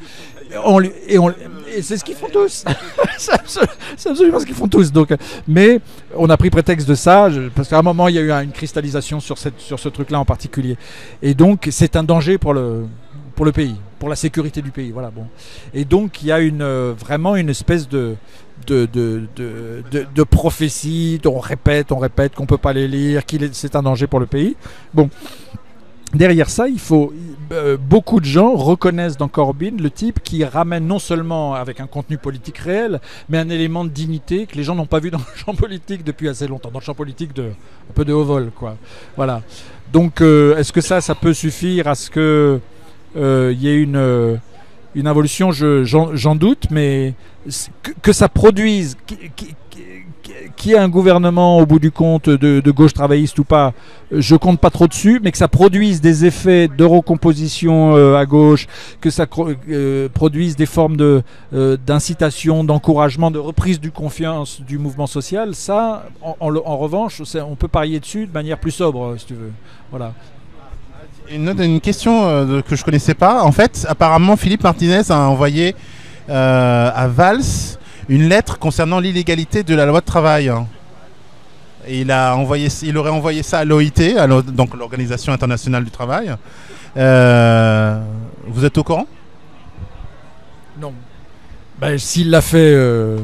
On lui- et c'est ce qu'ils font tous. c'est absolu- c'est absolument ce qu'ils font tous. Donc, mais on a pris prétexte de ça parce qu'à un moment il y a eu un- une cristallisation sur sur ce truc-là en particulier. Et donc c'est un danger pour le pour le pays, pour la sécurité du pays. Voilà. Bon. Et donc il y a une euh, vraiment une espèce de de, de, de, prophétie, on répète, on répète qu'on peut pas les lire, qu'il est, c'est un danger pour le pays. Bon, derrière ça, il faut euh, beaucoup de gens reconnaissent dans Corbyn le type qui ramène non seulement avec un contenu politique réel, mais un élément de dignité que les gens n'ont pas vu dans le champ politique depuis assez longtemps, dans le champ politique de un peu de haut vol, quoi. Voilà. Donc, euh, est-ce que ça, ça peut suffire à ce que euh, il y ait une euh, une involution? Je- J'en doute, mais que, ça produise, qu'il y ait un gouvernement au bout du compte de, gauche travailliste ou pas, je compte pas trop dessus, mais que ça produise des effets de recomposition euh, à gauche, que ça euh, produise des formes de euh, d'incitation, d'encouragement, de reprise du confiance du mouvement social, ça, en, revanche, on peut parier dessus de manière plus sobre, si tu veux. Voilà. Une, question que je connaissais pas. En fait, apparemment, Philippe Martinez a envoyé à Valls une lettre concernant l'illégalité de la loi de travail. Il, a envoyé, il aurait envoyé ça à l'OIT, à donc l'Organisation internationale du travail. Euh, vous êtes au courant? Non. Ben, s'il l'a fait, euh,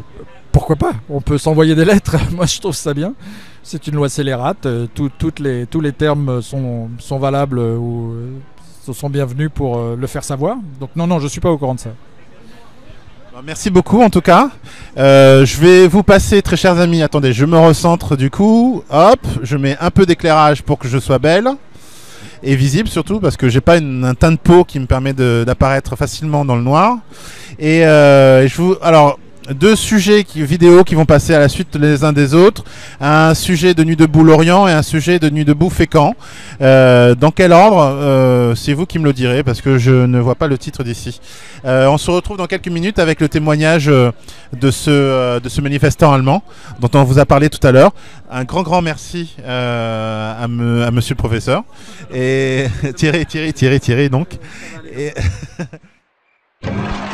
pourquoi pas? On peut s'envoyer des lettres. Moi, je trouve ça bien. C'est une loi scélérate. euh, tous les termes sont, sont valables ou sont bienvenus pour le faire savoir. Donc, non, non, je suis pas au courant de ça. Merci beaucoup en tout cas. Euh, je vais vous passer, très chers amis, attendez, je me recentre du coup. Hop, je mets un peu d'éclairage pour que je sois belle. Et visible surtout parce que j'ai pas une- un teint de peau qui me permet d'apparaître facilement dans le noir. Et euh, je vous, alors deux sujets vidéo qui vont passer à la suite les uns des autres. Un sujet de Nuit debout Lorient et un sujet de Nuit debout Fécamp. Euh, dans quel ordre Euh, C'est vous qui me le direz parce que je ne vois pas le titre d'ici. Euh, on se retrouve dans quelques minutes avec le témoignage de ce, de ce manifestant allemand dont on vous a parlé tout à l'heure. Un grand, grand merci à, monsieur le professeur. Et Thierry, Thierry, Thierry, Thierry, donc.